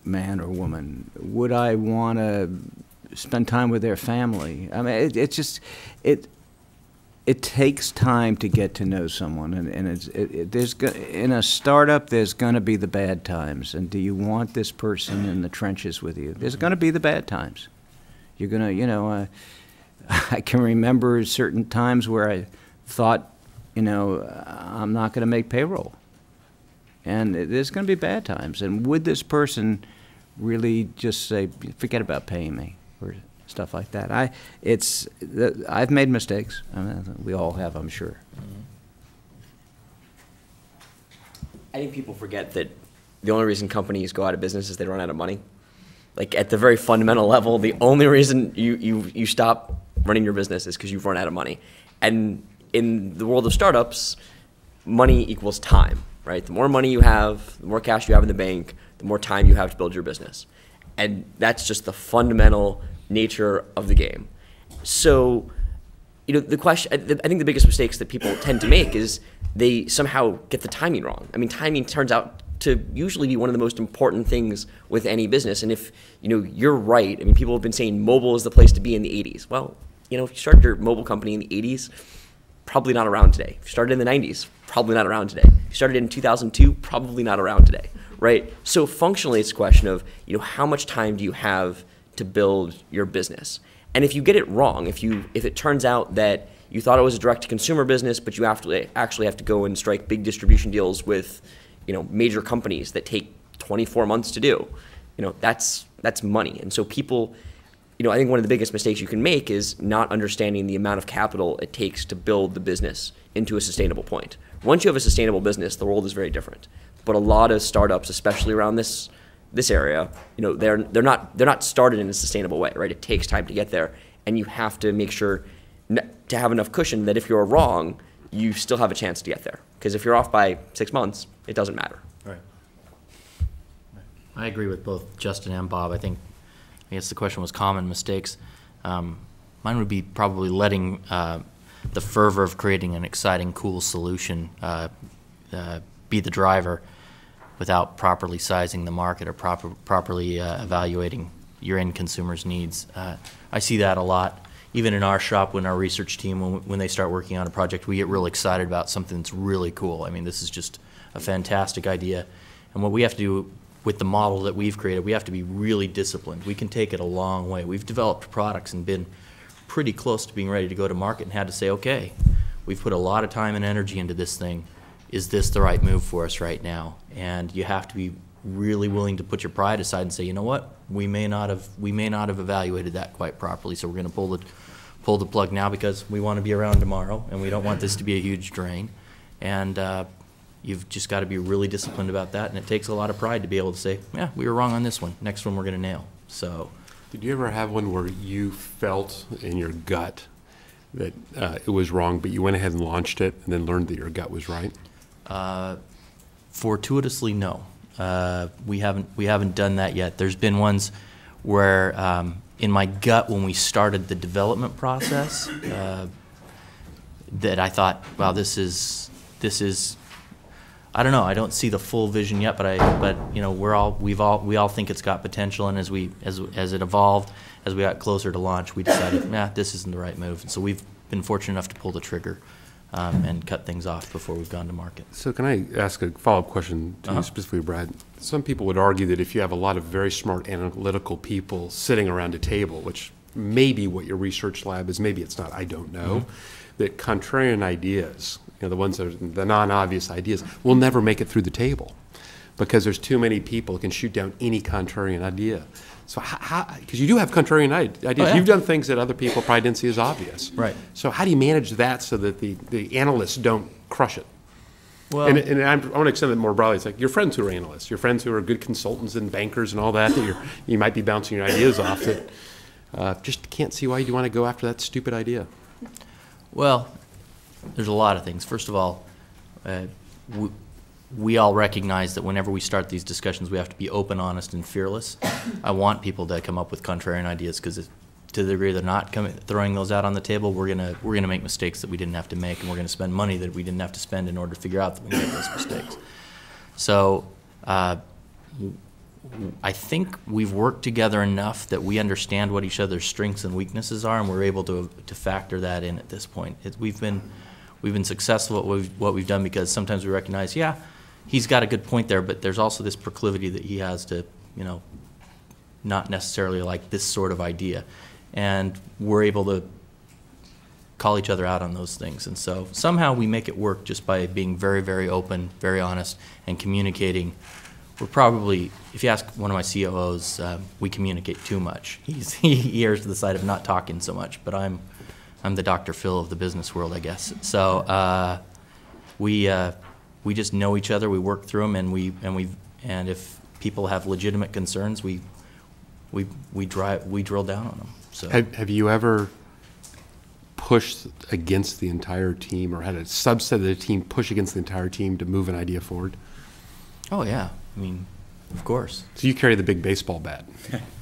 man or woman? Would I want to spend time with their family? I mean, it, it's just it. It takes time to get to know someone, and, and it's, it, it, there's in a startup there's going to be the bad times, and do you want this person in the trenches with you? There's going to be the bad times. You're gonna, you know, uh, *laughs* I can remember certain times where I thought, you know, I'm not going to make payroll, and there's going to be bad times. And would this person really just say, forget about paying me, or stuff like that? I, it's, I've made mistakes. I mean, we all have, I'm sure. I think people forget that the only reason companies go out of business is they run out of money. Like at the very fundamental level, the only reason you, you, you stop running your business is because you've run out of money. And in the world of startups, money equals time, right? The more money you have, the more cash you have in the bank, the more time you have to build your business. And that's just the fundamental nature of the game. So, you know, the question, I think the biggest mistakes that people tend to make is they somehow get the timing wrong. I mean, timing turns out to usually be one of the most important things with any business. And if, you know, you're right, I mean, people have been saying mobile is the place to be in the 80s. Well, you know, if you started your mobile company in the 80s, probably not around today. If you started in the 90s, probably not around today. If you started in 2002, probably not around today, right? So functionally, it's a question of, you know, how much time do you have to build your business? And if you get it wrong, if you if it turns out that you thought it was a direct to consumer business, but you actually actually have to go and strike big distribution deals with, you know, major companies that take 24 months to do, you know, that's that's money. And so people, you know, I think one of the biggest mistakes you can make is not understanding the amount of capital it takes to build the business into a sustainable point. Once you have a sustainable business, the world is very different. But a lot of startups, especially around this this area, you know, they're they're not they're not started in a sustainable way, right? It takes time to get there, and you have to make sure n- to have enough cushion that if you're wrong, you still have a chance to get there. Because if you're off by six months, it doesn't matter. Right. I agree with both Justin and Bob. I think, I guess the question was common mistakes. Um, mine would be probably letting uh, the fervor of creating an exciting, cool solution uh, uh, be the driver without properly sizing the market or proper, properly uh, evaluating your end consumer's needs. Uh, I see that a lot. Even in our shop, when our research team, when, when they start working on a project, we get real excited about something that's really cool. I mean, this is just a fantastic idea. And what we have to do with the model that we've created, we have to be really disciplined. We can take it a long way. We've developed products and been pretty close to being ready to go to market and had to say, okay, we've put a lot of time and energy into this thing. Is this the right move for us right now? And you have to be really willing to put your pride aside and say, you know what, we may not have we may not have evaluated that quite properly, so we're going to pull the pull the plug now because we want to be around tomorrow and we don't want this to be a huge drain. And uh, you've just got to be really disciplined about that, and it takes a lot of pride to be able to say, yeah, we were wrong on this one. Next one we're going to nail. So. Did you ever have one where you felt in your gut that uh, it was wrong, but you went ahead and launched it and then learned that your gut was right? Uh, fortuitously, no. Uh, we haven't we haven't done that yet. There's been ones where, um, in my gut, when we started the development process, uh, that I thought, wow, this is this is. I don't know. I don't see the full vision yet, but I but you know we're all we've all we all think it's got potential, and as we as as it evolved, as we got closer to launch, we decided, nah, this isn't the right move. And so we've been fortunate enough to pull the trigger um, and cut things off before we've gone to market. So can I ask a follow-up question to Uh-huh. you specifically, Brad? Some people would argue that if you have a lot of very smart analytical people sitting around a table, which may be what your research lab is, maybe it's not, I don't know, that contrarian ideas, you know, the ones that are the non-obvious ideas, will never make it through the table because there's too many people who can shoot down any contrarian idea. So how, because you do have contrarian ideas. yeah. You've done things that other people probably didn't see as obvious. Right. So how do you manage that so that the, the analysts don't crush it? Well, And, and I'm, I want to extend it more broadly. It's like your friends who are analysts, your friends who are good consultants and bankers and all that, that you're, you might be bouncing your ideas off that uh, just can't see why you want to go after that stupid idea. Well, there's a lot of things. First of all, uh, we, all recognize that whenever we start these discussions, we have to be open, honest, and fearless. I want people to come up with contrarian ideas because to the degree they're not coming, throwing those out on the table, we're gonna we're gonna make mistakes that we didn't have to make, and we're gonna spend money that we didn't have to spend in order to figure out that we made those mistakes. So. Uh, I think we've worked together enough that we understand what each other's strengths and weaknesses are, and we're able to, to factor that in at this point. It, we've been, we've been successful at what we've, what we've done because sometimes we recognize, yeah, he's got a good point there, but there's also this proclivity that he has to, you know, not necessarily like this sort of idea. And we're able to call each other out on those things. And so somehow we make it work just by being very, very open, very honest, and communicating. We're probably, if you ask one of my COOs, um, we communicate too much. *laughs* He's, he errs to the side of not talking so much, but I'm, I'm the Dr. Phil of the business world, I guess. So uh, we, uh, we just know each other, we work through them, and we, and we, and if people have legitimate concerns, we, we, we drive, we drill down on them. So. Have, have you ever pushed against the entire team or had a subset of the team push against the entire team to move an idea forward? Oh, yeah. I mean, of course. So you carry the big baseball bat. *laughs*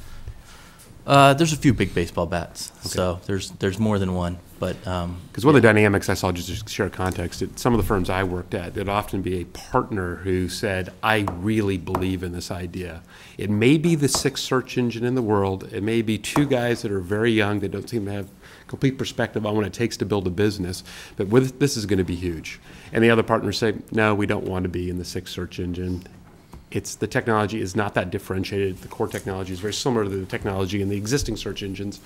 Uh, there's a few big baseball bats, so there's there's more than one. But um, Because one of the dynamics I saw, just to share context, at some of the firms I worked at, there'd often be a partner who said, I really believe in this idea. It may be the sixth search engine in the world. It may be two guys that are very young that don't seem to have complete perspective on what it takes to build a business, but with, this is going to be huge. And the other partners say, no, we don't want to be in the sixth search engine. It's, the technology is not that differentiated. The core technology is very similar to the technology in the existing search engines.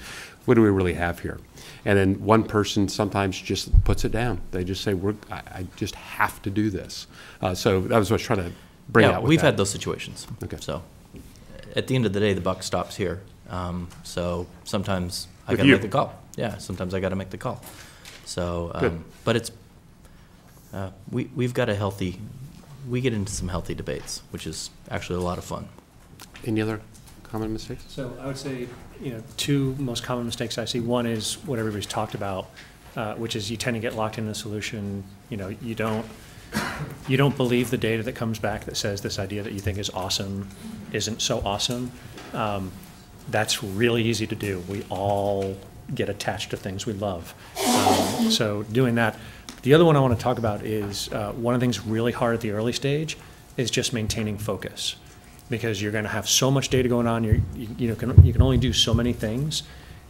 What do we really have here? And then one person sometimes just puts it down. They just say, we're, I, I just have to do this. Uh, so that was what I was trying to bring yeah, out with we've that. had those situations. Okay. So at the end of the day, the buck stops here. Um, so sometimes I got to make the call. Yeah, sometimes I got to make the call. So, um, but it's uh, we we've got a healthy. We get into some healthy debates, which is actually a lot of fun. Any other common mistakes? So I would say, you know, two most common mistakes I see. One is what everybody's talked about, uh, which is you tend to get locked in a solution. You know, you don't you don't believe the data that comes back that says this idea that you think is awesome isn't so awesome. Um, that's really easy to do. We all get attached to things we love. Um, so doing that. The other one I want to talk about is uh, one of the things really hard at the early stage is just maintaining focus because you're going to have so much data going on. You, you know, can, you can only do so many things.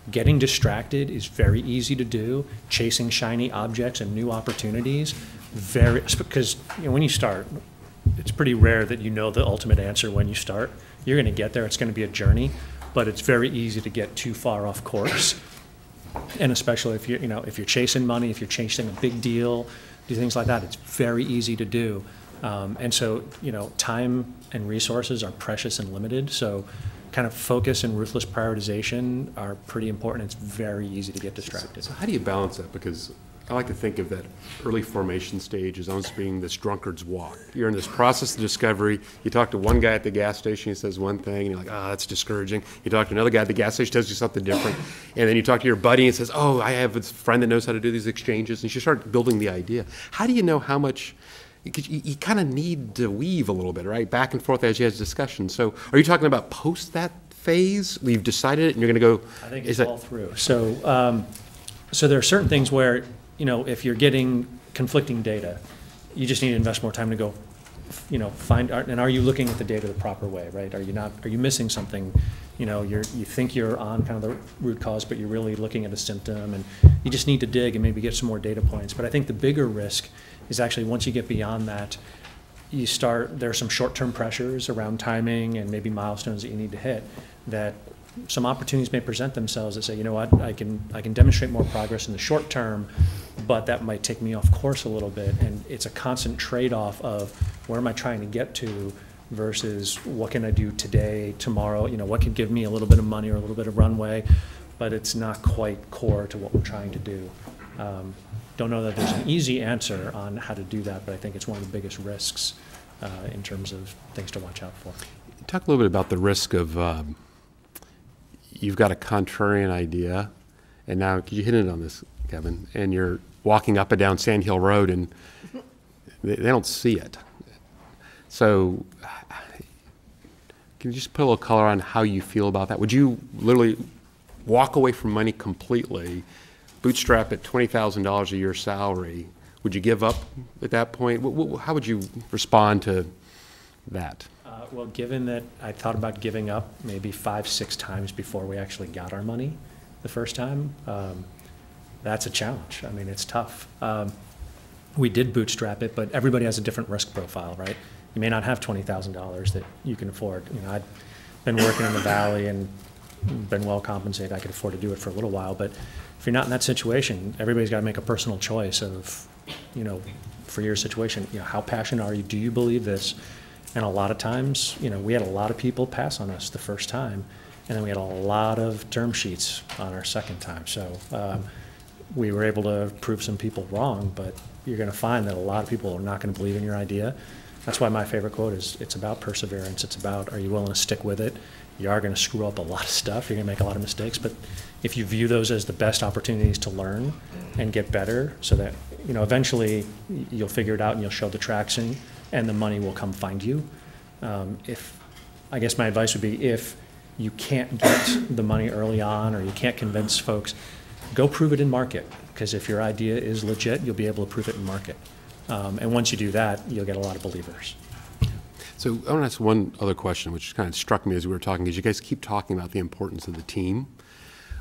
Getting distracted is very easy to do. Chasing shiny objects and new opportunities, very because you know, when you start, it's pretty rare that you know the ultimate answer when you start. You're going to get there. It's going to be a journey, but it's very easy to get too far off course. And especially if you're, you know, if you're chasing money, if you're chasing a big deal, do things like that, it's very easy to do. Um, and so, you know, time and resources are precious and limited. So, kind of focus and ruthless prioritization are pretty important. It's very easy to get distracted. So how do you balance that? Because I like to think of that early formation stage as almost being this drunkard's walk. You're in this process of discovery. You talk to one guy at the gas station, he says one thing, and you're like, oh, that's discouraging. You talk to another guy at the gas station, tells you something different. And then you talk to your buddy and says, oh, I have a friend that knows how to do these exchanges. And you start building the idea. How do you know how much? You, you kind of need to weave a little bit, right? Back and forth as you have discussion. So are you talking about post that phase? You've decided it and you're going to go. I think is it's that- all through. So, um, so there are certain things where, you know, if you're getting conflicting data, you just need to invest more time to go, you know, find, and are you looking at the data the proper way, right? Are you not, are you missing something? You know, you're, you think you're on kind of the root cause, but you're really looking at a symptom, and you just need to dig and maybe get some more data points. But I think the bigger risk is actually once you get beyond that, you start, there are some short-term pressures around timing and maybe milestones that you need to hit, that some opportunities may present themselves that say, you know what, I can, I can demonstrate more progress in the short term, but that might take me off course a little bit. And it's a constant trade-off of where am I trying to get to versus what can I do today, tomorrow, you know, what could give me a little bit of money or a little bit of runway, but it's not quite core to what we're trying to do. Um, Don't know that there's an easy answer on how to do that, but I think it's one of the biggest risks uh, in terms of things to watch out for. Talk a little bit about the risk of, um, you've got a contrarian idea, and now, you hit it on this, Kevin, and you're walking up and down Sand Hill Road, and they, they don't see it. So, can you just put a little color on how you feel about that? Would you literally walk away from money completely, bootstrap at twenty thousand dollars a year salary? Would you give up at that point? How would you respond to that? Well, given that I thought about giving up maybe five, six times before we actually got our money the first time, um, that's a challenge. I mean, it's tough. Um, We did bootstrap it, but everybody has a different risk profile, right? You may not have twenty thousand dollars that you can afford. You know, I've been working in the valley and been well compensated. I could afford to do it for a little while, but if you're not in that situation, everybody's got to make a personal choice of, you know, for your situation, you know, how passionate are you? Do you believe this? And a lot of times, you know, we had a lot of people pass on us the first time, and then we had a lot of term sheets on our second time. So um, we were able to prove some people wrong, but you're going to find that a lot of people are not going to believe in your idea. That's why my favorite quote is, it's about perseverance. It's about, are you willing to stick with it? You are going to screw up a lot of stuff. You're going to make a lot of mistakes, but if you view those as the best opportunities to learn and get better, so that, you know, eventually you'll figure it out and you'll show the traction, and the money will come find you. Um, If, I guess my advice would be, if you can't get the money early on, or you can't convince folks, go prove it in market, because if your idea is legit, you'll be able to prove it in market. Um, And once you do that, you'll get a lot of believers. So I want to ask one other question, which kind of struck me as we were talking, is you guys keep talking about the importance of the team.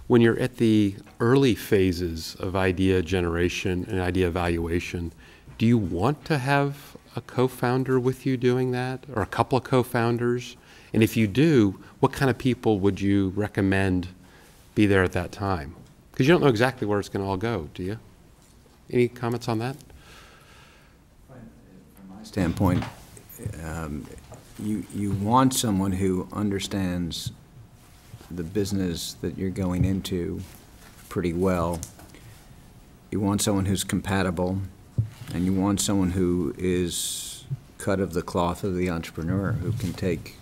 When you're at the early phases of idea generation and idea evaluation, do you want to have a co-founder with you doing that, or a couple of co-founders? And if you do, what kind of people would you recommend be there at that time? Because you don't know exactly where it's going to all go, do you? Any comments on that? From my standpoint, um, you, you want someone who understands the business that you're going into pretty well. You want someone who's compatible, and you want someone who is cut of the cloth of the entrepreneur, who can take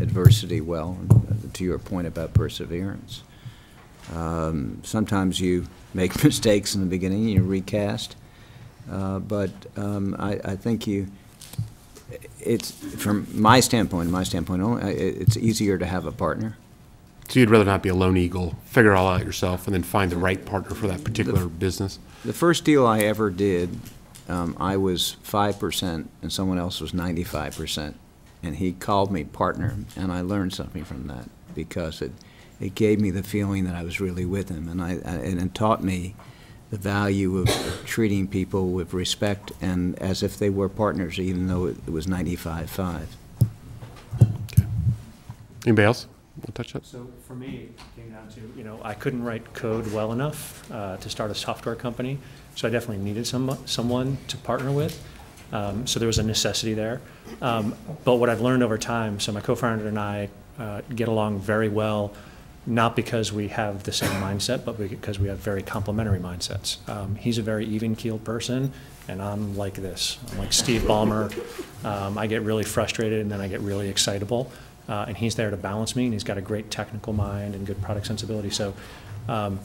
adversity well, to your point about perseverance. Um, Sometimes you make *laughs* mistakes in the beginning, and you recast, uh, but um, I, I think you, it's, from my standpoint, my standpoint only, it's easier to have a partner. So you'd rather not be a lone eagle, figure it all out yourself, and then find the right partner for that particular business? The first deal I ever did, um, I was five percent and someone else was ninety-five percent. And he called me partner, and I learned something from that because it, it gave me the feeling that I was really with him. And I, I- and it taught me the value of treating people with respect and as if they were partners, even though it it was ninety-five-five. Anybody else to touch that? So for me, it came down to, you know, I couldn't write code well enough uh, to start a software company, so I definitely needed some, someone to partner with. Um, So there was a necessity there. Um, But what I've learned over time, so my co-founder and I uh, get along very well, not because we have the same mindset, but because we have very complementary mindsets. Um, He's a very even-keeled person, and I'm like this. I'm like Steve Ballmer. Um, I get really frustrated, and then I get really excitable. Uh, and he's there to balance me, and he's got a great technical mind and good product sensibility. So, um,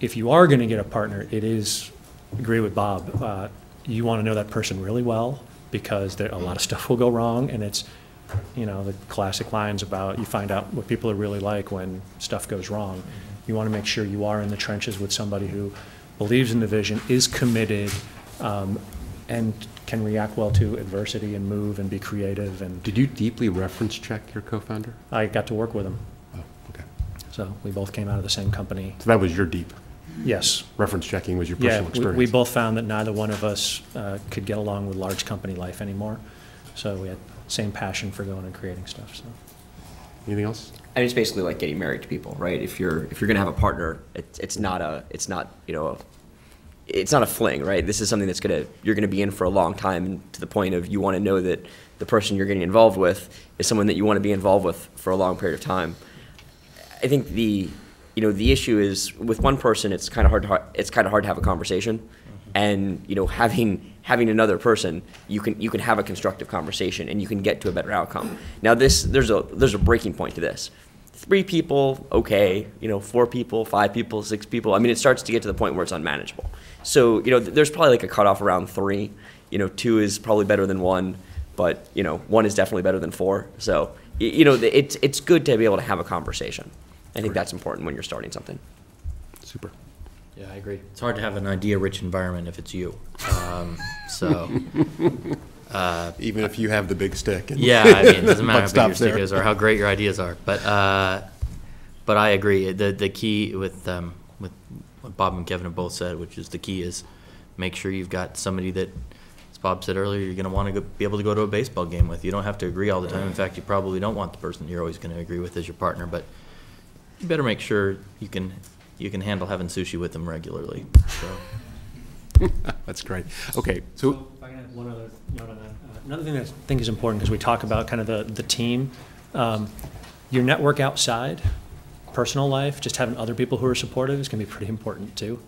if you are going to get a partner, it is agree with Bob. Uh, you want to know that person really well because there, a lot of stuff will go wrong, and it's you know the classic lines about you find out what people are really like when stuff goes wrong. You want to make sure you are in the trenches with somebody who believes in the vision, is committed, um, and can react well to adversity and move and be creative and Did you deeply reference check your co-founder? I got to work with him. Oh, okay. So we both came out of the same company. So that was your deep, Yes. reference checking was your personal we- experience? we both found that neither one of us uh, could get along with large company life anymore. So we had same passion for going and creating stuff, so. Anything else? I mean, it's basically like getting married to people, right? If you're if you're gonna have a partner, it's it's not a it's not you know, a, it's not a fling, right? This is something that's gonna you're gonna be in for a long time, and to the point of you want to know that the person you're getting involved with is someone that you want to be involved with for a long period of time. I think the you know the issue is with one person, it's kind of hard to it's kind of hard to have a conversation, mm-hmm. and you know having having another person, you can you can have a constructive conversation and you can get to a better outcome. Now this there's a there's a breaking point to this. Three people, okay, you know, four people, five people, six people. I mean, it starts to get to the point where it's unmanageable. So you know, there's probably like a cutoff around three. You know, two is probably better than one, but you know, one is definitely better than four. So you know, it's it's good to be able to have a conversation. I think that's important when you're starting something. Super. Yeah, I agree. It's hard to have an idea-rich environment if it's you. Um, so, *laughs* Even if you have the big stick. and- yeah, I mean, it doesn't *laughs* matter Buck how big your stick there. is or how great your ideas are. But, uh, but I agree. The the key with um, with what Bob and Kevin have both said, which is the key, is make sure you've got somebody that, as Bob said earlier, you're going to want to be able to go to a baseball game with. You don't have to agree all the time. In fact, you probably don't want the person you're always going to agree with as your partner. But you better make sure you can you can handle having sushi with them regularly. So. *laughs* That's great. Okay, so, If I can add one other note on that. Uh, Another thing that I think is important, because we talk about kind of the, the team, um, your network outside, personal life, just having other people who are supportive is gonna be pretty important too,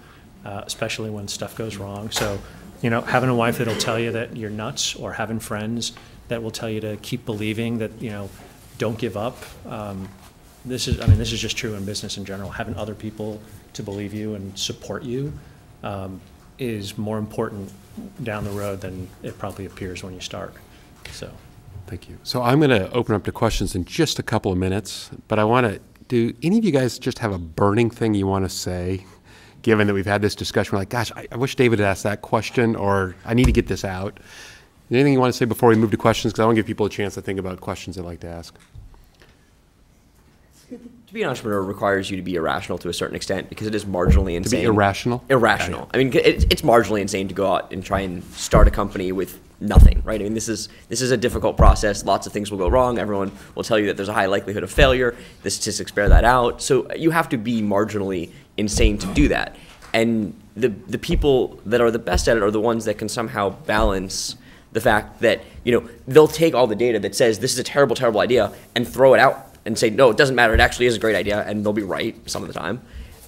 uh, especially when stuff goes wrong. So, you know, having a wife that'll tell you that you're nuts, or having friends that will tell you to keep believing that, you know, don't give up. Um, This is, I mean, this is just true in business in general. Having other people to believe you and support you um, is more important down the road than it probably appears when you start. So, thank you. So I'm going to open up to questions in just a couple of minutes, but I want to, do any of you guys just have a burning thing you want to say? Given that we've had this discussion, we're like, gosh, I, I wish David had asked that question, or I need to get this out. Anything you want to say before we move to questions? Because I want to give people a chance to think about questions they'd like to ask. To be an entrepreneur requires you to be irrational to a certain extent because it is marginally insane. To be irrational? Irrational. I mean, it's, it's marginally insane to go out and try and start a company with nothing, right? I mean, this is this is a difficult process. Lots of things will go wrong. Everyone will tell you that there's a high likelihood of failure. The statistics bear that out. So you have to be marginally insane to do that. And the the people that are the best at it are the ones that can somehow balance the fact that you know they'll take all the data that says this is a terrible, terrible idea and throw it out and say no, it doesn't matter. It actually is a great idea, and they'll be right some of the time.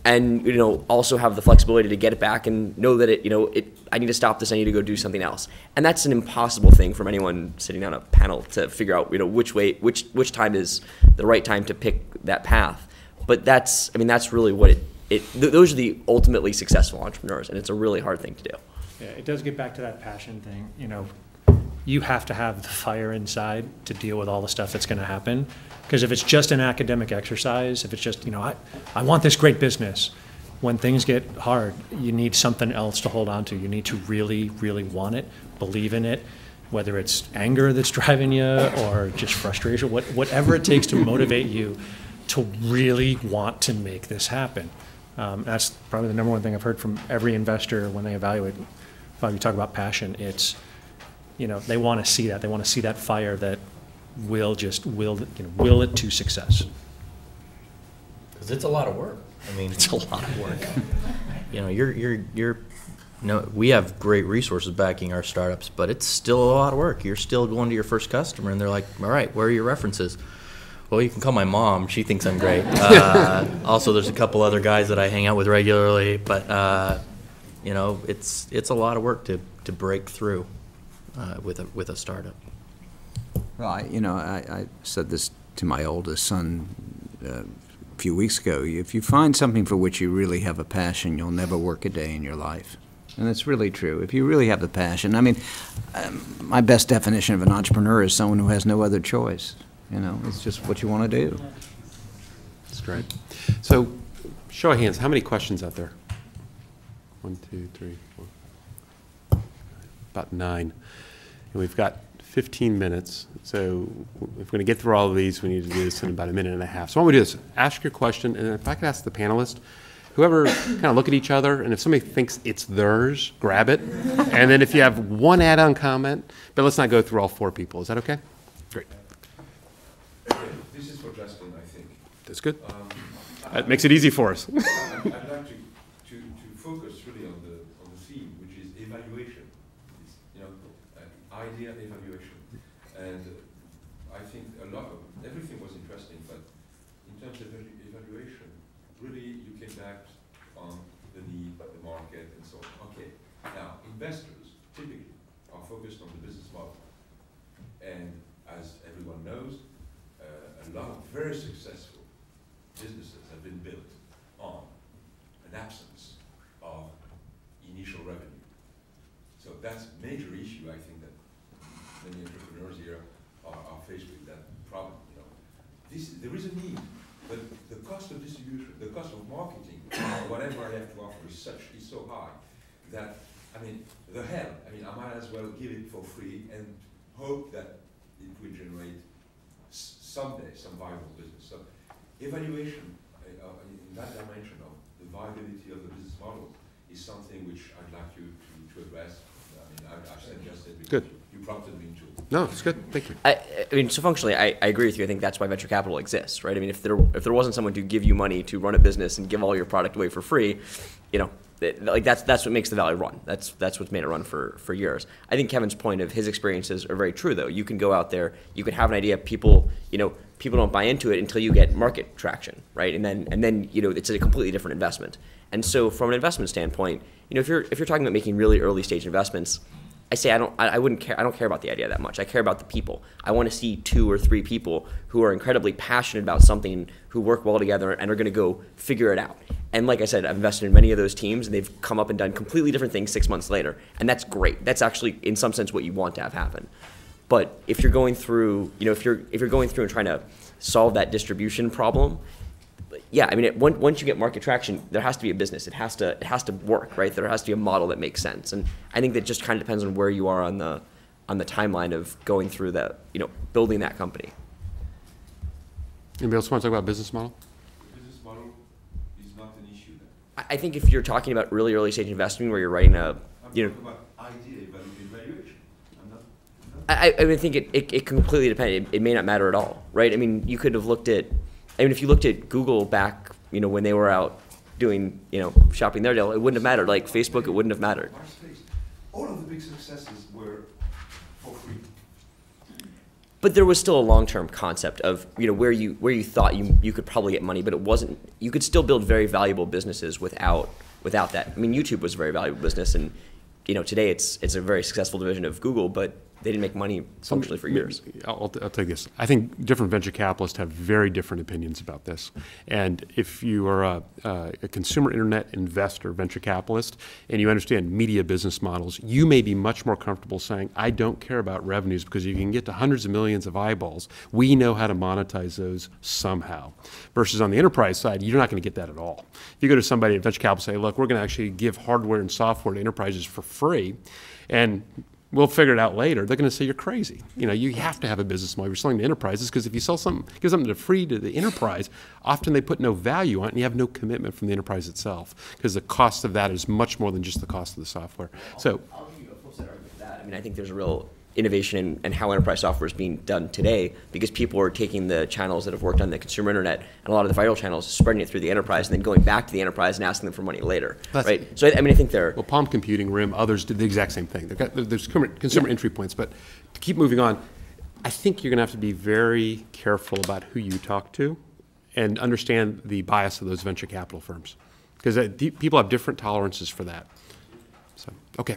And you know also have the flexibility to get it back and know that it you know it. I need to stop this. I need to go do something else. And that's an impossible thing from anyone sitting on a panel to figure out you know which way which which time is the right time to pick that path. But that's I mean that's really what it. It, th- those are the ultimately successful entrepreneurs, and it's a really hard thing to do. yeah, it does get back to that passion thing. You know, you have to have the fire inside to deal with all the stuff that's going to happen. Because if it's just an academic exercise, if it's just, you know, I, I want this great business, when things get hard, you need something else to hold on to. You need to really, really want it, believe in it, whether it's anger that's *laughs* driving you or just frustration, what, whatever it takes to *laughs* motivate you to really want to make this happen. Um, that's probably the number one thing I've heard from every investor when they evaluate. Bob, you talk about passion. It's, you know, they want to see that. They want to see that fire that will just will, you know, will it to success. Because it's a lot of work. I mean, it's a lot of work. *laughs* you know, you're you're you're. No, we have great resources backing our startups, but it's still a lot of work. You're still going to your first customer, and they're like, "All right, where are your references?" Well, you can call my mom. She thinks I'm great. *laughs* Uh, also, there's a couple other guys that I hang out with regularly, but uh, you know, it's it's a lot of work to to break through uh, with a with a startup. Well, I, you know, I, I said this to my oldest son uh, a few weeks ago. If you find something for which you really have a passion, you'll never work a day in your life. And it's really true. If you really have the passion, I mean, um, my best definition of an entrepreneur is someone who has no other choice. You know, it's just what you want to do. That's great. So, show of hands, how many questions out there? One, two, three, four. About nine. And we've got 15 minutes, so if we're going to get through all of these, we need to do this in about a minute and a half. So why don't we do this? Ask your question, and if I could ask the panelist, whoever kind of look at each other, and if somebody thinks it's theirs, grab it. And then if you have one add-on comment, but let's not go through all four people. Is that okay? Great. This is for Justin, I think. That's good. Um, That makes it easy for us. I'd like to, to focus really on the, on the theme, which is evaluation. It's, you know, uh, idea evaluation. And uh, I think a lot of, everything was interesting, but in terms of evalu- evaluation, really you came back on the need, the market and so on. Okay, now, investors typically are focused on the business model. And as everyone knows, uh, a lot of very successful businesses have been built on an absence of initial revenue. So that's a major issue, I think, that many entrepreneurs here are, are faced with that problem, you know. This, there is a need, but the cost of distribution, the cost of marketing, whatever I have to offer is such, is so high, that, I mean, the hell, I mean, I might as well give it for free and hope that it will generate someday some viable business. So evaluation uh, in that dimension of the viability of the business model is something which I'd like you to, to address. I mean, I, I've suggested because Good. you, you prompted me to. No, it's good. Thank you. I, I mean, so functionally, I, I agree with you. I think that's why venture capital exists, right? I mean, if there if there wasn't someone to give you money to run a business and give all your product away for free, you know, it- like that's that's what makes the Valley run. That's that's what's made it run for for years. I think Kevin's point of his experiences are very true, though. You can go out there, you can have an idea, people, you know, people don't buy into it until you get market traction, right? And then and then you know, it's a completely different investment. And so, from an investment standpoint, you know, if you're if you're talking about making really early stage investments, I say I don't I, wouldn't care I don't care about the idea that much. I care about the people. I want to see two or three people who are incredibly passionate about something, who work well together and are going to go figure it out. And like I said, I've invested in many of those teams and they've come up and done completely different things 6 months later. And that's great. That's actually in some sense what you want to have happen. But if you're going through, you know, if you're if you're going through and trying to solve that distribution problem, yeah, I mean, it, once, once you get market traction, there has to be a business. It has to it has to work, right? There has to be a model that makes sense, and I think that just kind of depends on where you are on the on the timeline of going through that, you know, building that company. Anybody else want to talk about business model? Business model is not an issue then. I, I think if you're talking about really early stage investing, where you're writing a, I'm you know, idea evalu- evaluation. I'm not, I, I mean, I think it, it, it completely depends. It, it may not matter at all, right? I mean, you could have looked at, I mean, if you looked at Google back, you know, when they were out doing, you know, shopping their deal, it wouldn't have mattered. Like Facebook, it wouldn't have mattered. All of the big successes were for free. But there was still a long-term concept of, you know, where you where you thought you you could probably get money, but it wasn't. You could still build very valuable businesses without without that. I mean, YouTube was a very valuable business, and you know, today it's it's a very successful division of Google, but they didn't make money functionally for years. I'll, I'll take this. I think different venture capitalists have very different opinions about this. And if you are a, a a consumer internet investor, venture capitalist, and you understand media business models, you may be much more comfortable saying, I don't care about revenues because you can get to hundreds of millions of eyeballs. We know how to monetize those somehow. Versus on the enterprise side, you're not going to get that at all. If you go to somebody at venture capital and say, look, we're going to actually give hardware and software to enterprises for free, and we'll figure it out later. They're going to say you're crazy. You know, you have to have a business model. You're selling to enterprises because if you sell something, give something to free to the enterprise, often they put no value on it, and you have no commitment from the enterprise itself because the cost of that is much more than just the cost of the software. So, I'll give you a flip side argument that. I mean, I think there's a real innovation and, in how enterprise software is being done today because people are taking the channels that have worked on the consumer internet and a lot of the viral channels, spreading it through the enterprise, and then going back to the enterprise and asking them for money later, That's- right? So I, I mean, I think they're well, Palm Computing, RIM, others did the exact same thing. Got, there's consumer, consumer entry points, but to keep moving on, I think you're going to have to be very careful about who you talk to and understand the bias of those venture capital firms because uh, people have different tolerances for that. So, okay,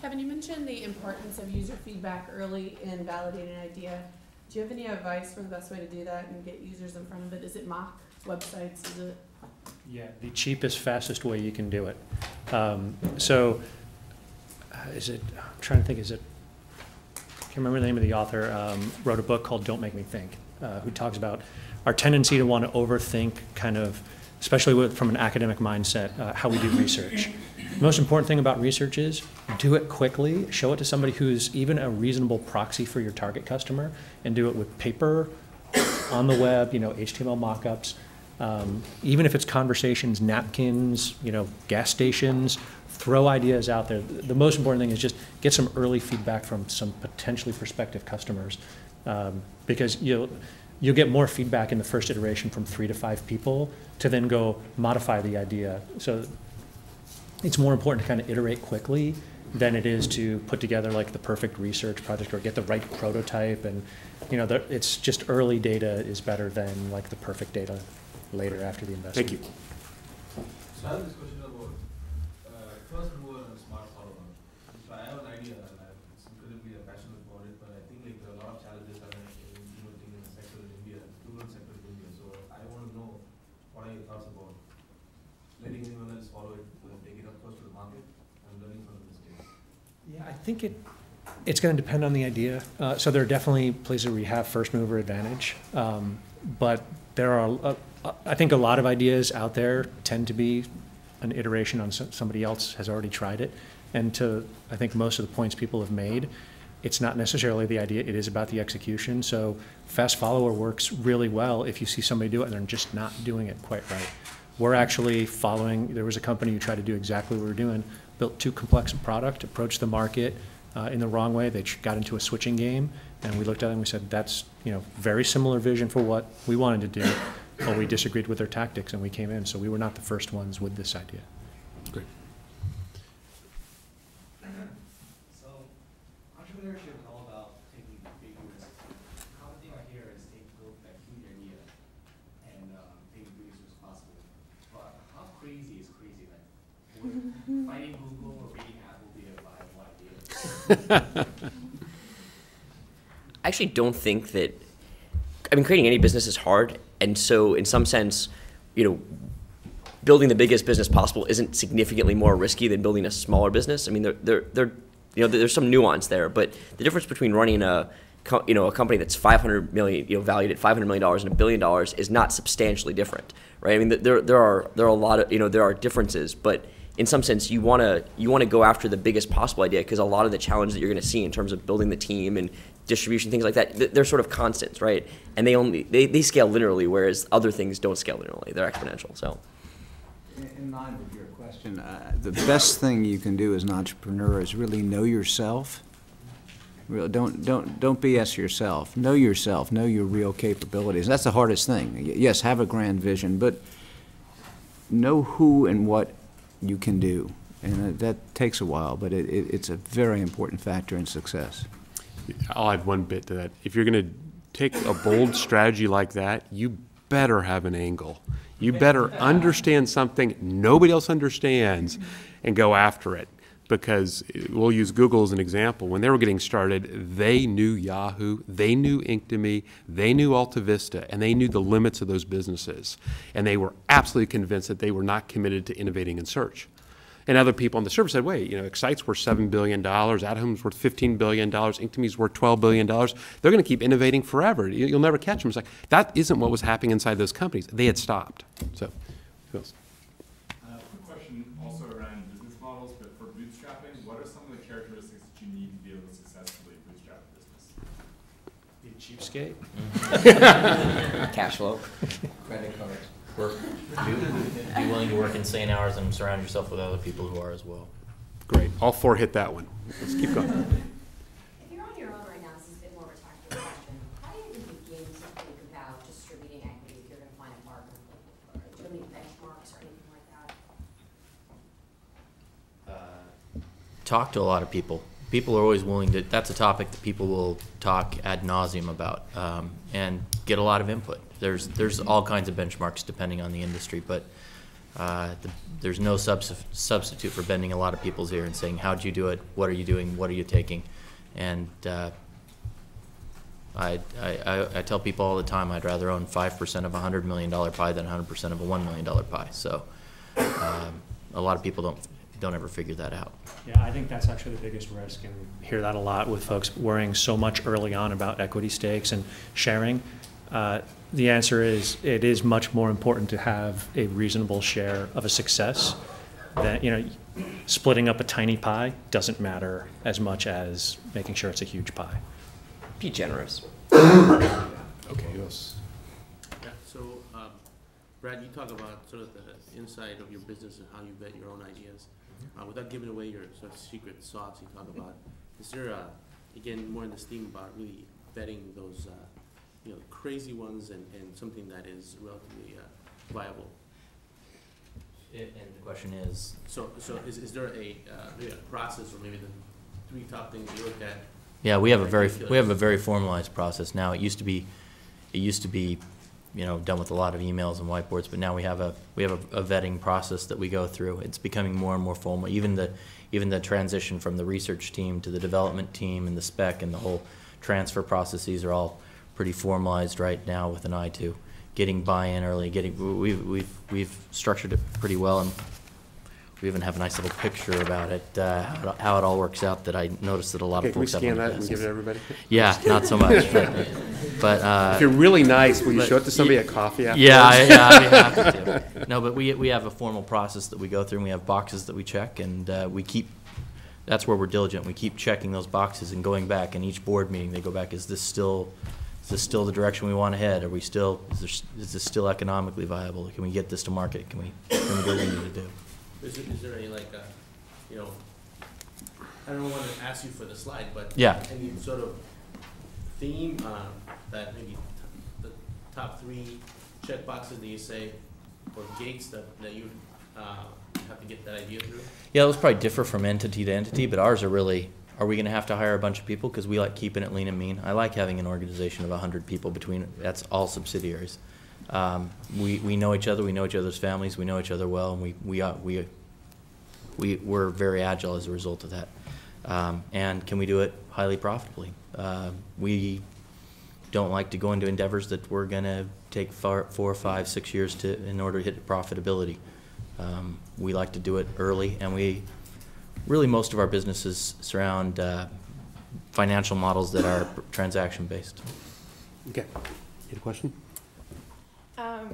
Kevin, you mentioned the importance of user feedback early in validating an idea. Do you have any advice for the best way to do that and get users in front of it? Is it mock websites? Is it? Yeah, the cheapest, fastest way you can do it. Um, so, uh, is it, I'm trying to think, is it, can't remember the name of the author, um, wrote a book called Don't Make Me Think, uh, who talks about our tendency to want to overthink kind of especially with, from an academic mindset, uh, how we do research. The most important thing about research is do it quickly, show it to somebody who's even a reasonable proxy for your target customer, and do it with paper, on the web, you know, HTML mockups. Um, even if it's conversations, napkins, you know, gas stations, throw ideas out there. The most important thing is just get some early feedback from some potentially prospective customers, um, because you'll you'll get more feedback in the first iteration from three to five people to then go modify the idea. So it's more important to kind of iterate quickly than it is to put together like the perfect research project or get the right prototype and you know the, it's just early data is better than like the perfect data later after the investment. Thank you. So I have this question about uh, first mover and smart follower. So I have an idea and I'm incredibly passionate about it, but I think like there are a lot of challenges that are in implementing in the sector in India, rural sector in India. So I want to know what are your thoughts about letting anyone else follow it, uh, take it up first to the market and learning from the mistakes. Yeah, I think it, it's going to depend on the idea. Uh, so there are definitely places where you have first mover advantage. Um, but there are, uh, uh, I think a lot of ideas out there tend to be an iteration on somebody else has already tried it. And to, I think most of the points people have made, it's not necessarily the idea, it is about the execution. So fast follower works really well if you see somebody do it and they're just not doing it quite right. We're actually following, there was a company who tried to do exactly what we're doing, built too complex a product, approached the market uh, in the wrong way. They got into a switching game, and we looked at it and we said, that's, you know, very similar vision for what we wanted to do, but we disagreed with their tactics and we came in. So we were not the first ones with this idea. Great. So entrepreneurship is all about taking big risks. Common thing I hear is take go a huge idea and um, take the biggest risk possible. But how crazy is crazy? Like would finding Google or reading Apple be a viable idea? *laughs* I actually don't think that. I mean, creating any business is hard, and so in some sense, you know, building the biggest business possible isn't significantly more risky than building a smaller business. I mean, there, there, there you know, there's some nuance there, but the difference between running a, you know, a company that's 500 million, you know, valued at 500 million dollars and a billion dollars is not substantially different, right? I mean, there, there are, there are a lot of, you know, there are differences, but in some sense, you want to, you want to go after the biggest possible idea because a lot of the challenges that you're going to see in terms of building the team and distribution, things like that, they're sort of constants, right? And they only, they, they scale linearly, whereas other things don't scale linearly. They're exponential, so. In- In line with your question, uh, the best thing you can do as an entrepreneur is really know yourself. Real, don't, don't, don't BS yourself. Know yourself, know your real capabilities. That's the hardest thing. Yes, have a grand vision, but know who and what you can do. And that takes a while, but it, it- it's a very important factor in success. I'll add one bit to that. If you're going to take a bold strategy like that, you better have an angle. You better understand something nobody else understands and go after it. Because we'll use Google as an example. When they were getting started, they knew Yahoo, they knew Inktomi, they knew AltaVista, and they knew the limits of those businesses. And they were absolutely convinced that they were not committed to innovating in search. And other people on the surface said, wait, you know, Excite's worth $7 billion, At Home's worth $15 billion, Inktomi's worth $12 billion. They're going to keep innovating forever. You- You'll never catch them. It's like, that isn't what was happening inside those companies. They had stopped. So, who else? Uh, quick question also around business models, but for bootstrapping, what are some of the characteristics that you need to be able to successfully bootstrap a business? Be. Cash flow. Credit cards. Work, be, be willing to work insane hours and surround yourself with other people who are as well. Great. All four hit that one. Let's keep going. If you're on your own right now, this is a bit more of a tactical question. How do you even begin to think about distributing equity if you're gonna find a partner? Or Do you have any benchmarks or anything like that? Uh, talk to a lot of people. People are always willing to. That's a topic that people will talk ad nauseum about um, and get a lot of input. There's there's all kinds of benchmarks depending on the industry, but uh, the, there's no subs- substitute for bending a lot of people's ear and saying, "How'd you do it? What are you doing? What are you taking?" And uh, I, I, I- tell people all the time I'd rather own five percent of a hundred million dollar pie than hundred percent of a one million dollar pie. So um, a lot of people don't don't ever figure that out. Yeah, I think that's actually the biggest risk, and we hear that a lot with folks worrying so much early on about equity stakes and sharing. Uh, The answer is, it is much more important to have a reasonable share of a success. That, you know, splitting up a tiny pie doesn't matter as much as making sure it's a huge pie. Be generous. Okay, yes. Yeah, so, um, Brad, you talk about sort of the inside of your business and how you vet your own ideas. Uh, without giving away your sort of secret sauce you talk about, is there, uh, again, more in this theme about really vetting those, uh, you know, crazy ones and, and something that is relatively, uh, viable? And the question is, So, so is, is there a, uh, maybe a process or maybe the three top things you look at? Yeah, we have a very, we have a very formalized process now. It used to be, it used to be, you know, done with a lot of emails and whiteboards, but now we have a, we have a a vetting process that we go through. It's becoming more and more formal. Even the, even the transition from the research team to the development team and the spec and the whole transfer processes are all pretty formalized right now with an eye to getting buy-in early, getting, we've, we've, we've structured it pretty well and we even have a nice little picture about it, uh, how it- how it all works out that I noticed that a lot Okay, of can we folks have. scan that and give it to everybody? Yeah, not so much, but, but, uh. If you're really nice, will you but- show it to somebody at coffee afterwards? Yeah, I- yeah, I'd be *laughs* happy to. No, but we, we have a formal process that we go through, and we have boxes that we check, and uh, we keep, that's where we're diligent. We keep checking those boxes and going back, in each board meeting, they go back, is this still, is this still the direction we want to head? Are we still, is this, is this still economically viable? Can we get this to market? Can we, can we do what we need to do? Is there, is there any like, uh, you know, I don't want to ask you for the slide, but. Yeah. Any sort of theme, uh, that maybe t- the top three check boxes that you say, or gates that, that you, uh, have to get that idea through? Yeah, those probably differ from entity to entity, but ours are really, are we gonna have to hire a bunch of people? Because we like keeping it lean and mean. I like having an organization of hundred people between, that's all subsidiaries. Um, we, we know each other, we know each other's families, we know each other well, and we, we, are- we, we, we're very agile as a result of that. Um, and can we do it highly profitably? Uh, we don't like to go into endeavors that we're gonna take four, four, five, six years to, in order to hit profitability. Um, we like to do it early, and we, really, most of our businesses surround, uh, financial models that are transaction-based. Okay. You had a question? Um,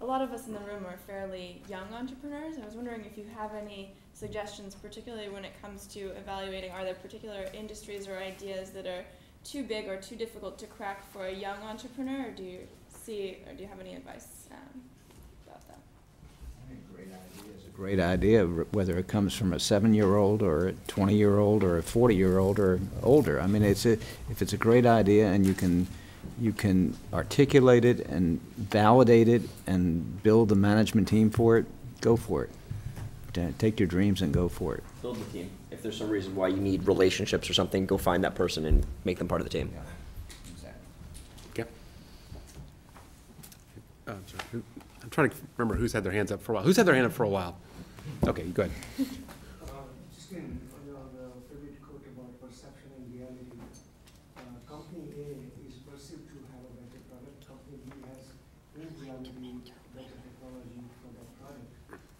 a lot of us in the room are fairly young entrepreneurs. I was wondering if you have any suggestions, particularly when it comes to evaluating are there particular industries or ideas that are too big or too difficult to crack for a young entrepreneur, or do you see, or do you have any advice um, about that? A great idea is a Great idea, whether it comes from a seven-year-old or a twenty-year-old or a forty-year-old or older. I mean, it's a, if it's a great idea and you can, you can articulate it and validate it and build a management team for it, go for it. Take your dreams and go for it. Build the team. If there's some reason why you need relationships or something, go find that person and make them part of the team. Okay. Oh, I'm I'm trying to remember who's had their hands up for a while. Who's had their hand up for a while? Okay, go ahead. Uh, Just in, on your uh, favorite quote about perception and reality, uh, company A is perceived to have a better product, company B has in reality better technology for that product.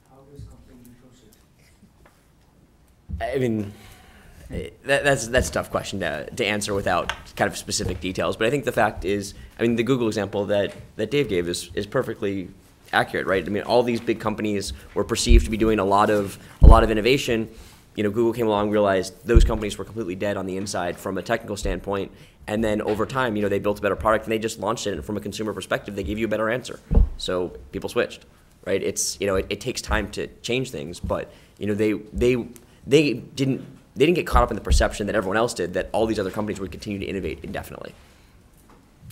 How does company B proceed? I mean, that, that's that's a tough question to, to answer without kind of specific details. But I think the fact is, I mean, the Google example that, that Dave gave is, is perfectly accurate, right? I mean, all these big companies were perceived to be doing a lot of a lot of innovation. You know, Google came along, realized those companies were completely dead on the inside from a technical standpoint, and then over time, you know, they built a better product and they just launched it. And from a consumer perspective, they gave you a better answer, so people switched, right? It's you know, it, it takes time to change things, but you know, they they they didn't they didn't get caught up in the perception that everyone else did that all these other companies would continue to innovate indefinitely.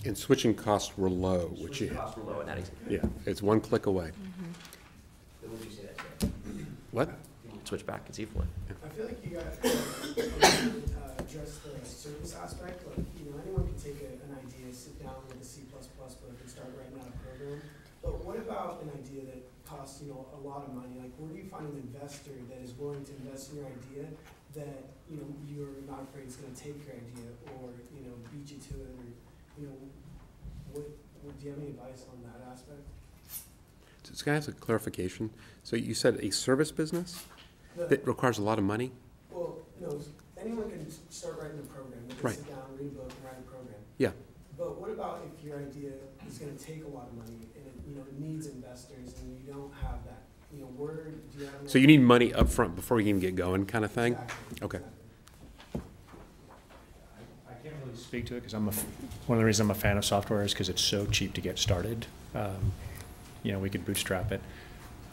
And switching costs were low, which you, Costs were low in that example. yeah, it's one click away. Would you say that? What? Switch back and see for it. I feel like you guys *coughs* uh, address the service aspect, like, you know, anyone can take a, an idea, sit down with a C plus plus book and start writing out a program. But what about an idea costs, you know, a lot of money? Like, where do you find an investor that is willing to invest in your idea that, you know, you're not afraid it's gonna take your idea or, you know, beat you to it or, you know, what, what, do you have any advice on that aspect? So can I ask a clarification? So you said a service business The- that requires a lot of money? Well, no, anyone can start writing a program, they can Right. sit down, read a book, and write a program. Yeah. But what about if your idea is gonna take a lot of money and it, you know, it needs investors and you don't have that? You know, where, do you have? So you need money up front before you even get going, kind of thing? Exactly, Okay. exactly. I can't really speak to it because I'm a, f- one of the reasons I'm a fan of software is because it's so cheap to get started. Um, You know, we could bootstrap it.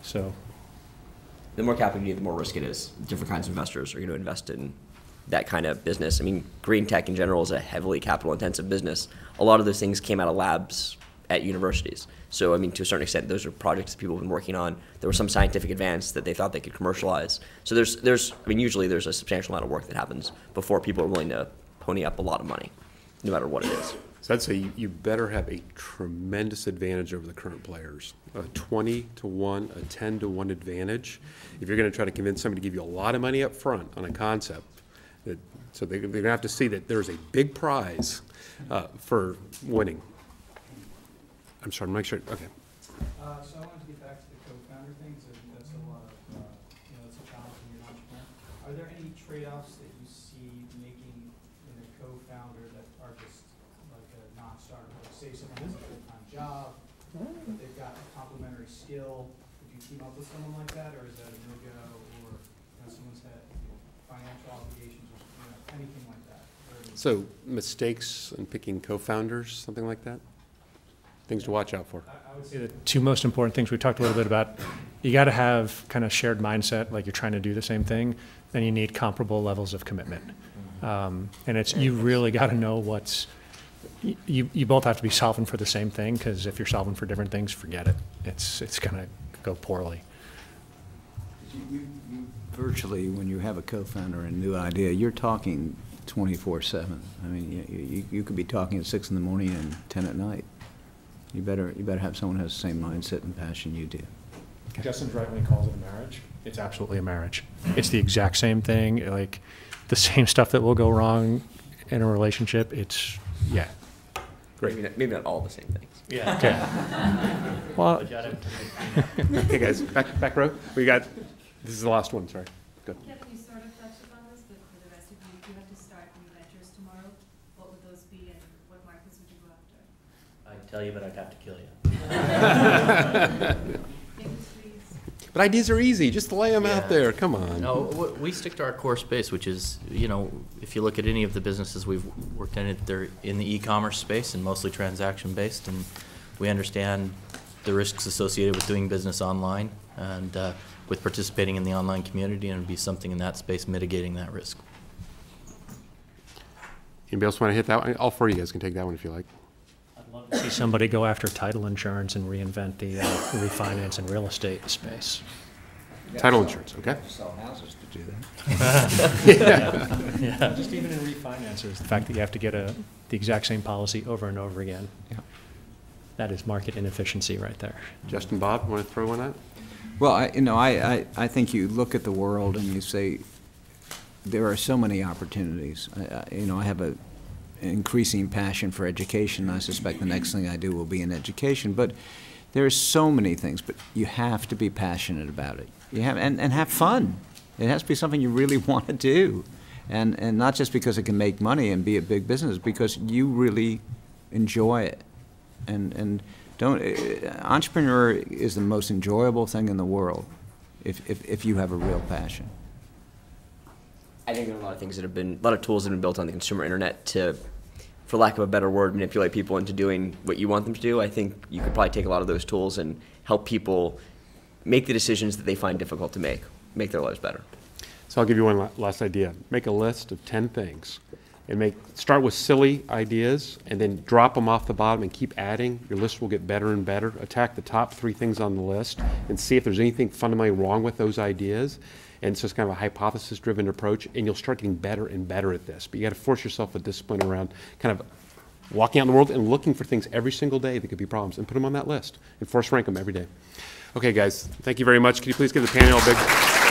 So The more capital you need, the more risk it is. Different kinds of investors are going to invest in that kind of business. I mean, green tech in general is a heavily capital intensive business. A lot of those things came out of labs at universities. So, I mean, to a certain extent, those are projects that people have been working on. There was some scientific advance that they thought they could commercialize. So there's, there's, I mean, usually there's a substantial amount of work that happens before people are willing to pony up a lot of money, no matter what it is. So I'd say you, better have a tremendous advantage over the current players. A twenty to one, a ten to one advantage. If you're gonna try to convince somebody to give you a lot of money up front on a concept, that, so they, they're gonna have to see that there's a big prize, uh, for winning. I'm sorry, make sure, okay. Uh, so I wanted to get back to the co-founder thing, so that's a lot of, uh, you know, that's a challenge when you're an entrepreneur. Are there any trade-offs that you see making in a co-founder that are just like a non-starter? Like say someone has a full-time job, but they've got a complementary skill, would you team up with someone like that, or is that a no-go? Or, you know, someone's had you know, financial obligations or, you know, anything like that? Or- So mistakes in picking co-founders, something like that? Things to watch out for. I I would say the two most important things we talked a little bit about, you got to have kind of shared mindset, like you're trying to do the same thing. Then you need comparable levels of commitment. Um, and it's, you really got to know what's, you, you both have to be solving for the same thing, because if you're solving for different things, forget it. It's, it's going to go poorly. You- you- Virtually, when you have a co-founder and new idea, you're talking twenty-four seven. I mean, you, you, you could be talking at six in the morning and ten at night. You better, you better have someone who has the same mindset and passion you do. Justin's right when he calls it a marriage. It's absolutely a marriage. It's the exact same thing, like the *laughs* same stuff that will go wrong in a relationship. It's, yeah. Maybe not, maybe not all the same things. Yeah. Okay. Well, Okay, *laughs* guys, back, back row. We got, this is the last one, sorry. Good. Kevin, you sort of touched upon this, but for the rest of you, if you have to start new ventures tomorrow, what would those be and what markets would you go after? I'd tell you, but I'd have to kill you. *laughs* *laughs* Industries? But ideas are easy, just lay them out there, come on. No, we stick to our core space, which is, you know, if you look at any of the businesses we've worked in, it- they're in the e-commerce space and mostly transaction-based, and we understand the risks associated with doing business online and uh, with participating in the online community, and it'd be something in that space mitigating that risk. Anybody else want to hit that one? All four of you guys can take that one if you like. I'd love to see somebody go after title insurance and reinvent the uh, refinance and real estate space. Title insurance, okay? Sell houses to do that. *laughs* Yeah. *laughs* Just even in refinances, the fact that you have to get a, the exact same policy over and over again. Yeah. That is market inefficiency right there. Justin, Bob, want to throw one out? Well, I, you know, I, I, I think you look at the world and you say, there are so many opportunities. I, you know, I have a increasing passion for education. I suspect the next thing I do will be in education. But there are so many things, but you have to be passionate about it. You have, and, and have fun. It has to be something you really *laughs* want to do. And, and not just because it can make money and be a big business, because you really enjoy it. And, and don't, uh, entrepreneur is the most enjoyable thing in the world if, if, if you have a real passion. I think there are a lot of things that have been, a lot of tools have been built on the consumer internet to, for lack of a better word, manipulate people into doing what you want them to do. I think you could probably take a lot of those tools and help people make the decisions that they find difficult to make, make their lives better. So I'll give you one last idea. Make a list of 10 things and make, start with silly ideas and then drop them off the bottom and keep adding. Your list will get better and better. Attack the top three things on the list and see if there's anything fundamentally wrong with those ideas. And so it's kind of a hypothesis driven approach and you'll start getting better and better at this. But you got to force yourself a discipline around kind of walking out in the world and looking for things every single day that could be problems and put them on that list and force rank them every day. Okay, guys, thank you very much. Can you please give the panel a big